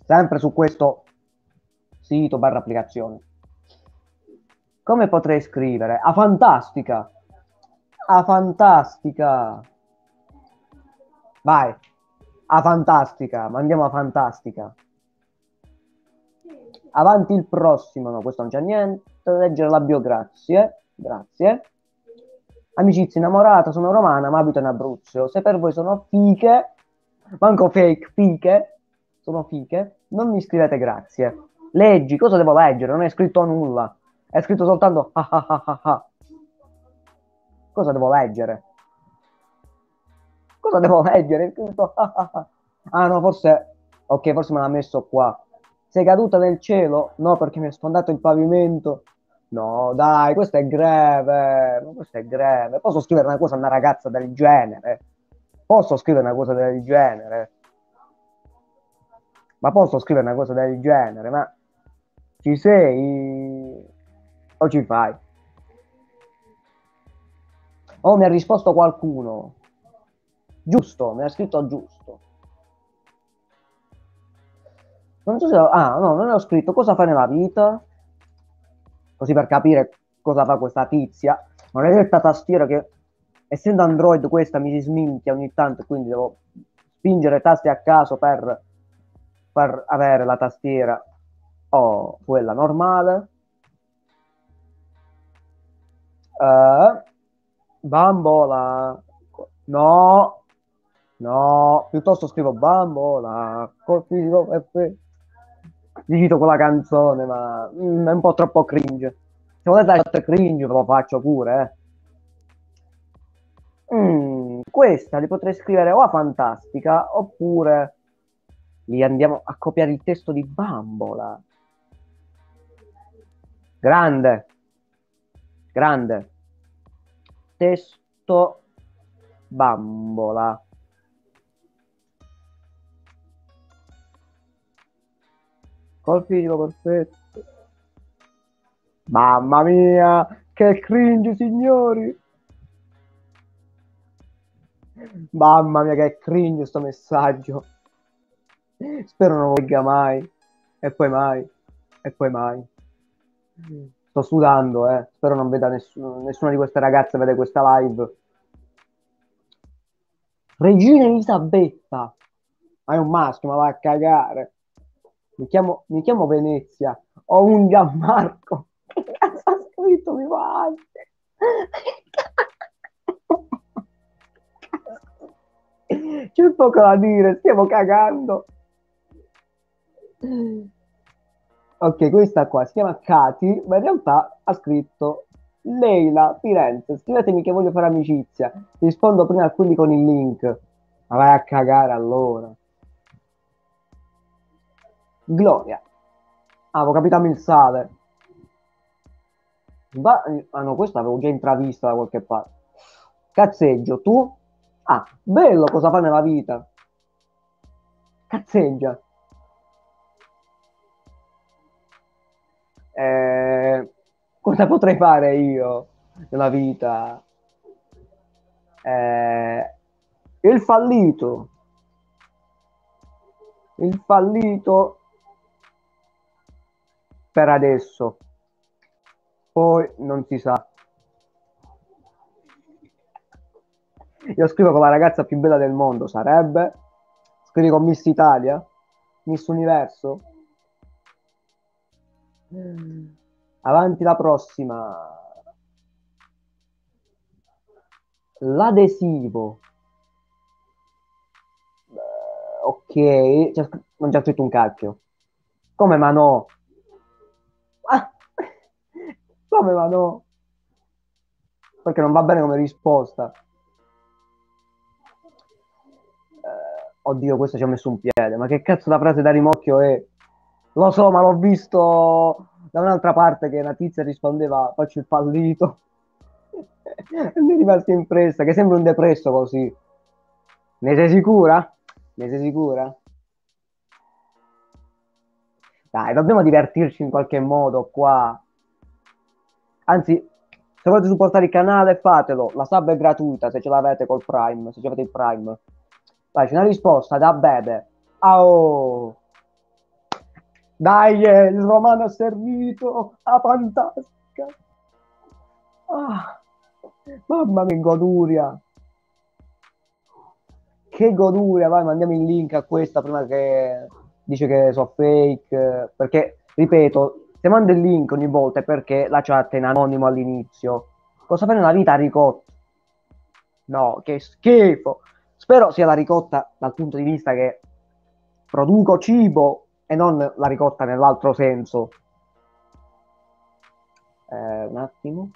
sempre su questo sito barra applicazione. Come potrei scrivere? A fantastica! A fantastica! Vai! A fantastica! Mandiamo a fantastica! Avanti il prossimo, no, questo non c'è niente. Leggere la bio, grazie. Grazie. Amicizia innamorata, sono romana ma abito in Abruzzo. Se per voi sono fiche, manco fake, fiche, sono fiche, non mi scrivete grazie. Leggi, cosa devo leggere? Non è scritto nulla. È scritto soltanto ah ah ah ah ah. Cosa devo leggere? Cosa devo leggere? È scritto ah ah ah. Ah no, forse... Ok, forse me l'ha messo qua. Sei caduta nel cielo? No, perché mi ha sfondato il pavimento. No, dai, questo è greve. Ma questo è greve. Posso scrivere una cosa a una ragazza del genere? Posso scrivere una cosa del genere? Ma posso scrivere una cosa del genere? Ma ci sei o ci fai? Oh, mi ha risposto qualcuno. Giusto, mi ha scritto giusto. Non so se... Ah, no, non ho scritto cosa fa nella vita. Così per capire cosa fa questa tizia. Maledetta tastiera che, essendo Android, questa mi si sminchia ogni tanto, quindi devo spingere tasti a caso per, per avere la tastiera o quella normale. Uh, bambola. No, no, piuttosto scrivo bambola. Col fisico perfetto digito quella canzone, ma mm, è un po' troppo cringe. Se volete essere cringe ve lo faccio pure, eh. mm, questa li potrei scrivere o a Fantastica oppure li andiamo a copiare il testo di Bambola. Grande, grande. Testo Bambola. Col fisico perfetto. Mamma mia, che cringe, signori! Mamma mia, che cringe sto messaggio. Spero non lo legga mai. E poi mai. E poi mai. Sto sudando, eh. Spero non veda nessuno, nessuna di queste ragazze vede questa live. Regina Elisabetta. Ma è un maschio, ma va a cagare. Mi chiamo, mi chiamo Venezia, ho un Gianmarco. Che cazzo ha scritto mi parte? C'è poco da dire, stiamo cagando. Ok, questa qua si chiama Kati, ma in realtà ha scritto Leila Firenze. Scrivetemi che voglio fare amicizia. Rispondo prima a quelli con il link. Ma vai a cagare allora. Gloria. Avevo capito il sale. ah no, questa avevo già intravista da qualche parte. Cazzeggio, tu? Ah, bello cosa fa nella vita. Cazzeggia. Eh, cosa potrei fare io nella vita? Eh, il fallito. Il fallito per adesso. Poi non si sa. Io scrivo con la ragazza più bella del mondo, sarebbe? Scrivi con Miss Italia? Miss Universo? Avanti la prossima. L'adesivo. ok, c'è, non c'è scritto un cacchio. Come ma no? Come ma no? Perché non va bene come risposta. Eh, oddio, questo ci ha messo un piede. Ma che cazzo la frase da rimocchio è? Lo so, ma l'ho visto da un'altra parte che una tizia rispondeva faccio il fallito. mi è rimasto impressa, che sembra un depresso così. Ne sei sicura? Ne sei sicura? Dai, dobbiamo divertirci in qualche modo qua. Anzi, se volete supportare il canale, fatelo. La sub è gratuita se ce l'avete col Prime, se avete il Prime. Vai, c'è una risposta da Bebe. Oh. Dai, eh, il romano è servito. Ah, fantastica. Ah, mamma mia, goduria. Che goduria, vai, mandiamo il link a questa prima che dice che so fake. Perché, ripeto, se mando il link ogni volta è perché la chat è in anonimo all'inizio. Cosa fai nella vita, Ricotto? No, che schifo. Spero sia la ricotta dal punto di vista che produco cibo e non la ricotta nell'altro senso. Eh, un attimo.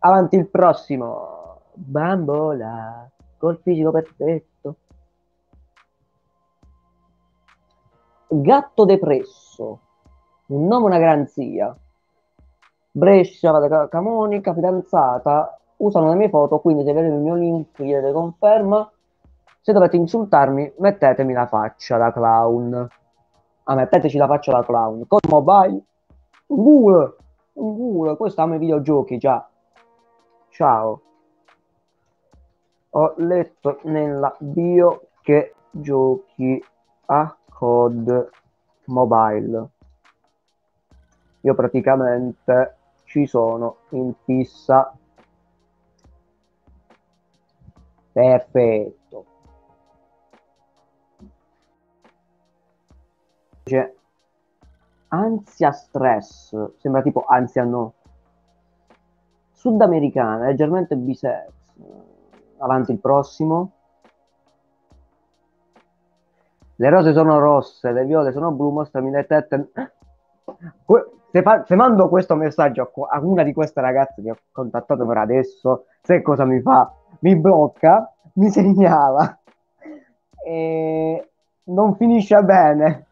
Avanti il prossimo. Bambola, col fisico perfetto. Gatto depresso. Un nome, una garanzia. Brescia, Camonica, fidanzata. Usano le mie foto, quindi se vedete il mio link chiedete conferma. Se dovete insultarmi, mettetemi la faccia da clown. Ah, metteteci la faccia da clown. Con mobile? Un ghoul. Un ghoul. Questo ama i videogiochi, già. Ciao. Ho letto nella bio che giochi a COD Mobile. Io praticamente ci sono in fissa. Perfetto. Cioè, ansia stress, sembra tipo ansia no sudamericana, leggermente bisex. Avanti il prossimo. Le rose sono rosse, le viole sono blu, mostrami le tette. Se, fa... se mando questo messaggio a una di queste ragazze che ho contattato per adesso, sai cosa mi fa? Mi blocca, mi segnala e non finisce bene.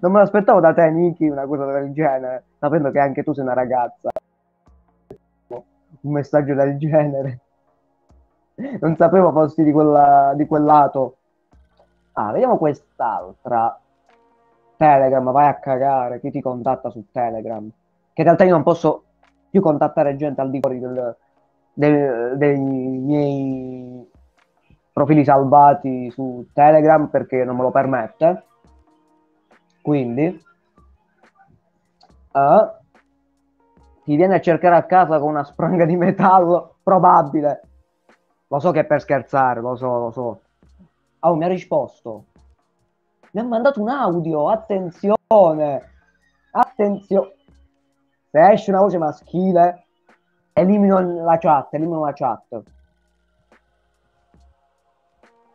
Non me l'aspettavo da te, Niki, una cosa del genere, sapendo che anche tu sei una ragazza un messaggio del genere. Non sapevo fossi di, quella, di quel lato. Ah, vediamo quest'altra. Telegram, vai a cagare. Chi ti contatta su Telegram? Che in realtà io non posso più contattare gente al di fuori del, del, dei miei profili salvati su Telegram perché non me lo permette. Quindi, uh, ti viene a cercare a casa con una spranga di metallo, probabile. Lo so che è per scherzare, lo so, lo so. Oh, mi ha risposto. Mi ha mandato un audio, attenzione. Attenzione. Se esce una voce maschile, elimino la chat, elimino la chat.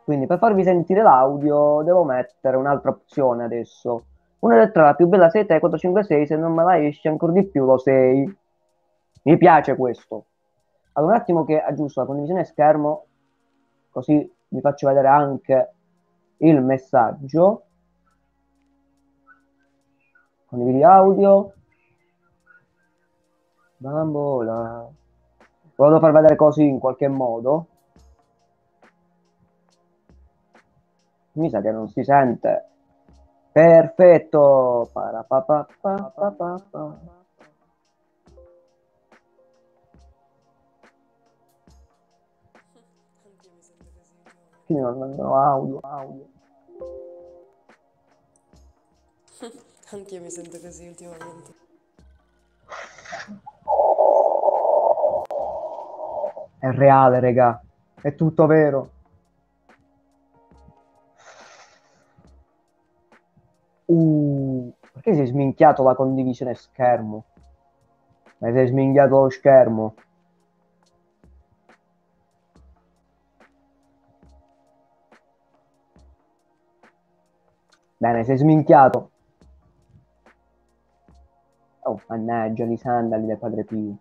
Quindi per farvi sentire l'audio devo mettere un'altra opzione adesso. Una lettera la più bella sei te, 456, se non me la esci ancora di più lo sei. Mi piace questo. Allora, un attimo che aggiusto la condivisione schermo, così vi faccio vedere anche il messaggio. Condividi audio. Bambola. Volevo far vedere così in qualche modo. Mi sa che non si sente. Perfetto. Parapapapapapapa. Quindi non mandano audio, audio. Anch'io mi sento così ultimamente. È reale, regà. È tutto vero. Uh, perché sei sminchiato la condivisione schermo? Ma sei sminchiato lo schermo? Bene, sei sminchiato. Oh, mannaggia, i sandali del padre Pio.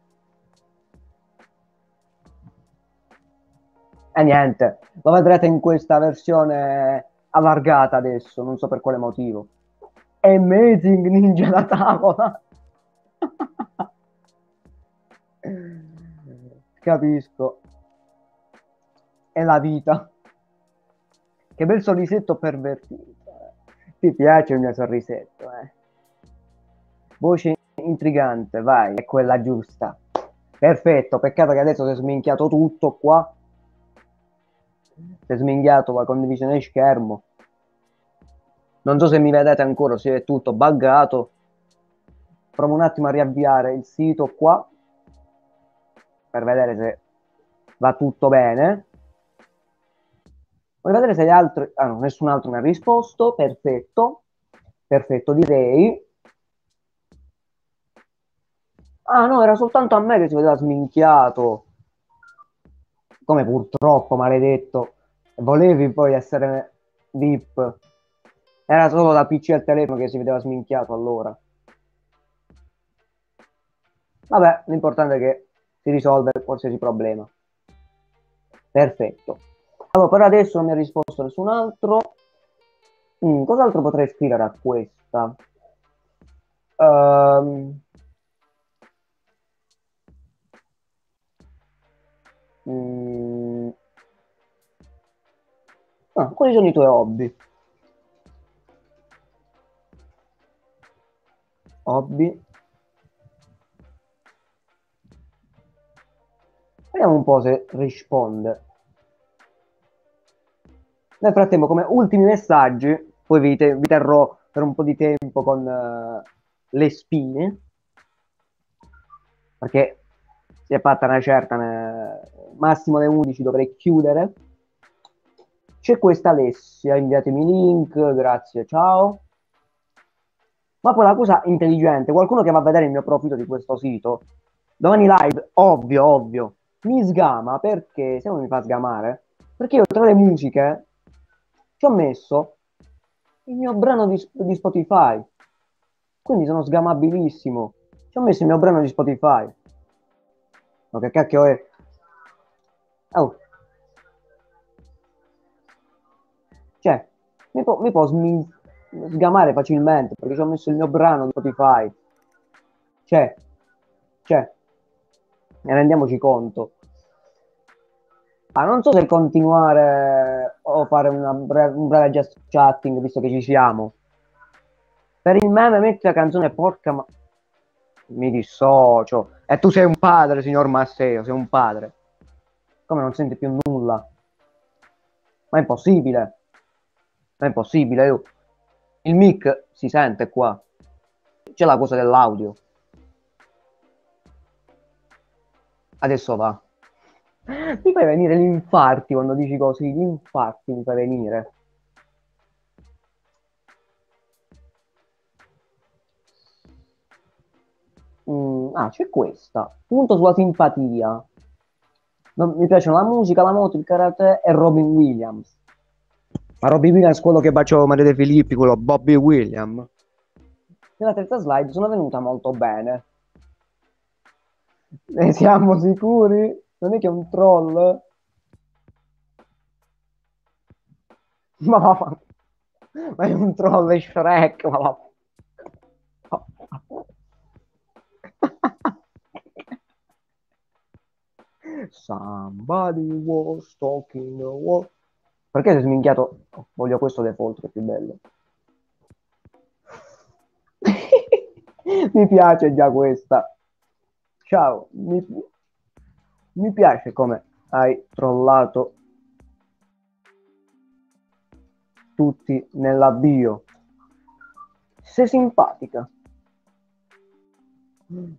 E niente, lo vedrete in questa versione allargata adesso, non so per quale motivo. Amazing Ninja da tavola. Capisco. È la vita. Che bel sorrisetto pervertito. Ti piace il mio sorrisetto, eh? Voce intrigante, vai, è quella giusta. Perfetto, peccato che adesso si è sminchiato tutto qua. Si è sminchiato la condivisione di schermo. Non so se mi vedete ancora, se è tutto buggato. Provo un attimo a riavviare il sito qua per vedere se va tutto bene. Voglio vedere se gli altri... Ah no, nessun altro mi ha risposto. Perfetto. Perfetto, direi. Ah no, era soltanto a me che si vedeva sminchiato. Come purtroppo, maledetto. Volevi poi essere VIP. Era solo da PC al telefono che si vedeva sminchiato allora. Vabbè, l'importante è che si risolve qualsiasi problema. Perfetto. Allora, per adesso non mi ha risposto nessun altro. Mm, cos'altro potrei scrivere a questa? Um, mm, ah, quali sono i tuoi hobby? Hobby. Vediamo un po' se risponde. Nel frattempo, come ultimi messaggi, poi vi, te- vi terrò per un po' di tempo con uh, le spine, perché si è fatta una certa, ne... massimo le 11 dovrei chiudere. C'è questa Alessia, inviatemi link, grazie, ciao. Ma poi la cosa intelligente, qualcuno che va a vedere il mio profilo di questo sito, domani live, ovvio, ovvio, mi sgama perché, se non mi fa sgamare, perché io tra le musiche ci ho messo il mio brano di, di Spotify. Quindi sono sgamabilissimo. Ci ho messo il mio brano di Spotify. Ma che cacchio è? Oh. Cioè, mi può, mi può smin- sgamare facilmente perché ci ho messo il mio brano di Spotify. Cioè, cioè, ne rendiamoci conto. Ah, non so se continuare o fare breve, un breve just chatting visto che ci siamo. Per il meme metti la canzone porca ma... Mi dissocio. E tu sei un padre, signor Masseo, sei un padre. Come non senti più nulla? Ma è impossibile. Ma è impossibile. Io... Il mic si sente qua. C'è la cosa dell'audio. Adesso va. Mi fai venire gli infarti quando dici così, gli infarti mi fai venire. Mm, ah, c'è questa. Punto sulla simpatia. Non, mi piacciono la musica, la moto, il karate e Robin Williams. Ma Robin Williams quello che baciò Maria De Filippi, quello Bobby Williams. Nella terza slide sono venuta molto bene. Ne siamo sicuri? Non è che è un troll? Ma va, ma è un troll è Shrek, ma va. Somebody was talking the wall. Perché sei sminchiato? Oh, voglio questo default che è più bello. mi piace già questa. Ciao, mi, mi piace come hai trollato tutti nella bio. Sei simpatica.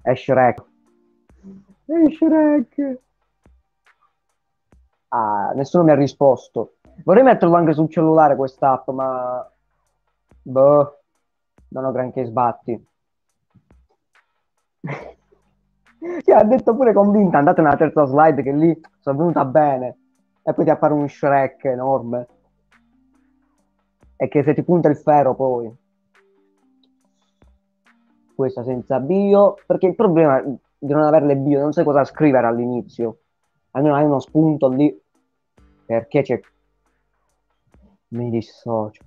È Shrek. È Shrek. Ah, nessuno mi ha risposto. Vorrei metterlo anche sul cellulare quest'app, ma... Boh, non ho granché sbatti. Ti ha detto pure convinta, andate nella terza slide che lì sono venuta bene. E poi ti appare un Shrek enorme. E che se ti punta il ferro poi. Questa senza bio, perché il problema di non avere le bio, non sai cosa scrivere all'inizio. Almeno hai uno spunto lì. Perché c'è... Mi dissocio.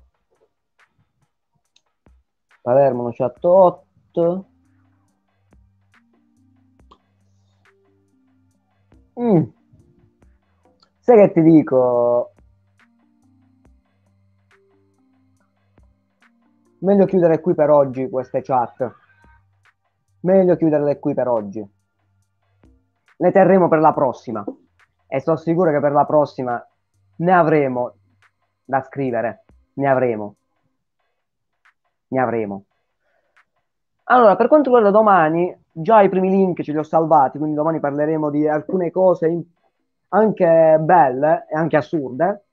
Palermo 108. Mm. Sai che ti dico? Meglio chiudere qui per oggi queste chat. Meglio chiuderle qui per oggi. Le terremo per la prossima. E sono sicuro che per la prossima ne avremo da scrivere. Ne avremo. Ne avremo. Allora, per quanto riguarda domani, già i primi link ce li ho salvati, quindi domani parleremo di alcune cose anche belle e anche assurde.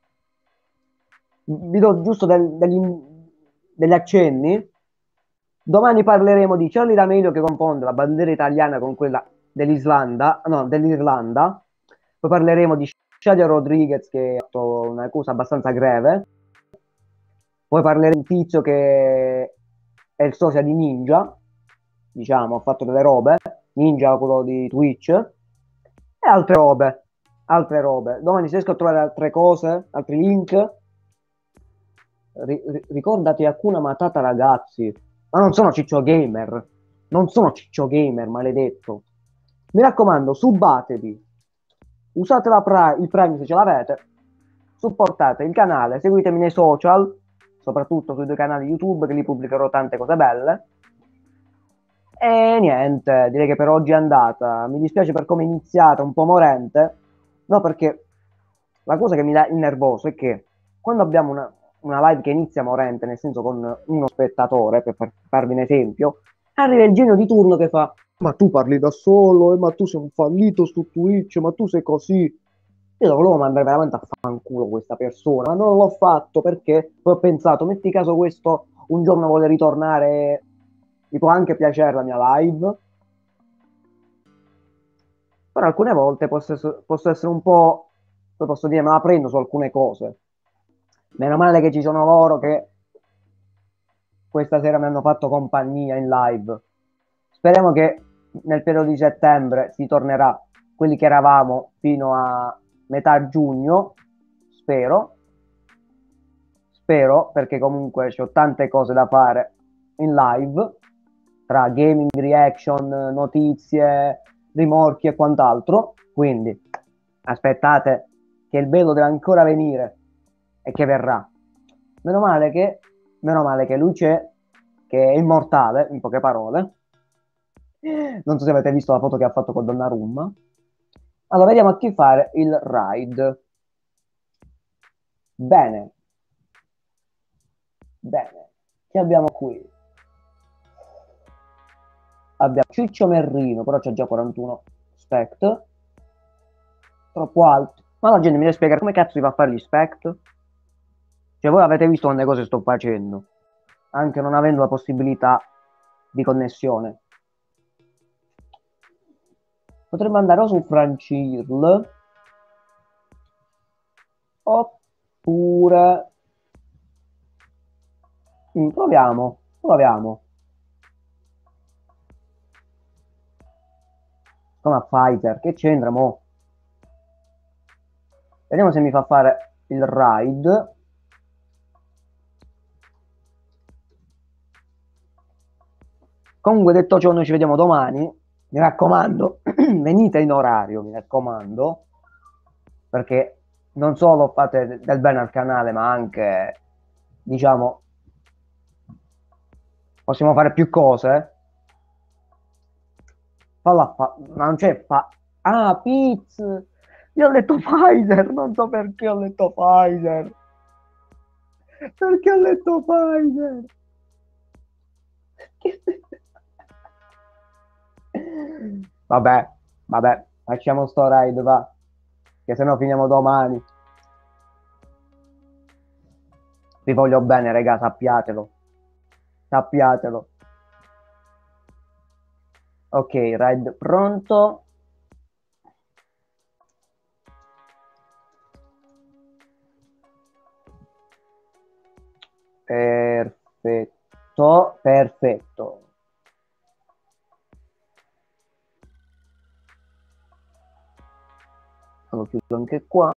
Vi do giusto del, degli, degli accenni. Domani parleremo di Charlie D'Amelio che confonde la bandiera italiana con quella dell'Islanda, no, dell'Irlanda. Poi parleremo di Shadia Rodriguez che ha fatto una cosa abbastanza greve. Poi parleremo di un tizio che è il sosia di Ninja, diciamo, ha fatto delle robe. Ninja, quello di Twitch. E altre robe. Altre robe. Domani se riesco a trovare altre cose, altri link. Ri- ricordati Hakuna Matata ragazzi. Ma non sono Ciccio Gamer. Non sono Ciccio Gamer, maledetto. Mi raccomando, subatevi. Usate Prime, il Prime se ce l'avete. Supportate il canale, seguitemi nei social, soprattutto sui due canali YouTube che li pubblicherò tante cose belle. E niente, direi che per oggi è andata. Mi dispiace per come è iniziata, un po' morente. No, perché la cosa che mi dà il nervoso è che quando abbiamo una, una live che inizia morente, nel senso con uno spettatore, per farvi un esempio, arriva il genio di turno che fa ma tu parli da solo, eh, ma tu sei un fallito su Twitch, ma tu sei così. Io lo volevo mandare veramente a fanculo questa persona, ma non l'ho fatto perché poi ho pensato, metti caso questo un giorno vuole ritornare, mi può anche piacere la mia live. Però alcune volte posso essere, posso essere un po', posso dire, me la prendo su alcune cose. Meno male che ci sono loro che questa sera mi hanno fatto compagnia in live. Speriamo che nel periodo di settembre si tornerà quelli che eravamo fino a metà giugno, spero. Spero perché comunque ho tante cose da fare in live tra gaming reaction, notizie, rimorchi e quant'altro. Quindi aspettate che il bello deve ancora venire e che verrà. Meno male che, meno male che lui c'è, che è immortale, in poche parole. Non so se avete visto la foto che ha fatto con Donnarumma. Allora, vediamo a chi fare il ride. Bene. Bene. Chi abbiamo qui? Abbiamo Ciccio Merrino, però c'è già 41 spect. Troppo alto. Ma la gente mi deve spiegare come cazzo si fa a fare gli spect? Cioè, voi avete visto quante cose sto facendo, anche non avendo la possibilità di connessione. Potremmo andare o su Francirl oppure mm, proviamo, proviamo. Come a Pfizer, che c'entra mo? Vediamo se mi fa fare il ride. Comunque detto ciò, noi ci vediamo domani. Mi raccomando, venite in orario, mi raccomando, perché non solo fate del bene al canale, ma anche, diciamo, possiamo fare più cose. Falla fa- non c'è fa- Ah, Piz! Io ho letto Pfizer, non so perché ho letto Pfizer. Perché ho letto Pfizer? Vabbè, vabbè, lasciamo sto ride, va. Che se no finiamo domani. Vi voglio bene, raga, sappiatelo. Sappiatelo. Ok, ride pronto. Perfetto, perfetto. Lo chiudo anche qua.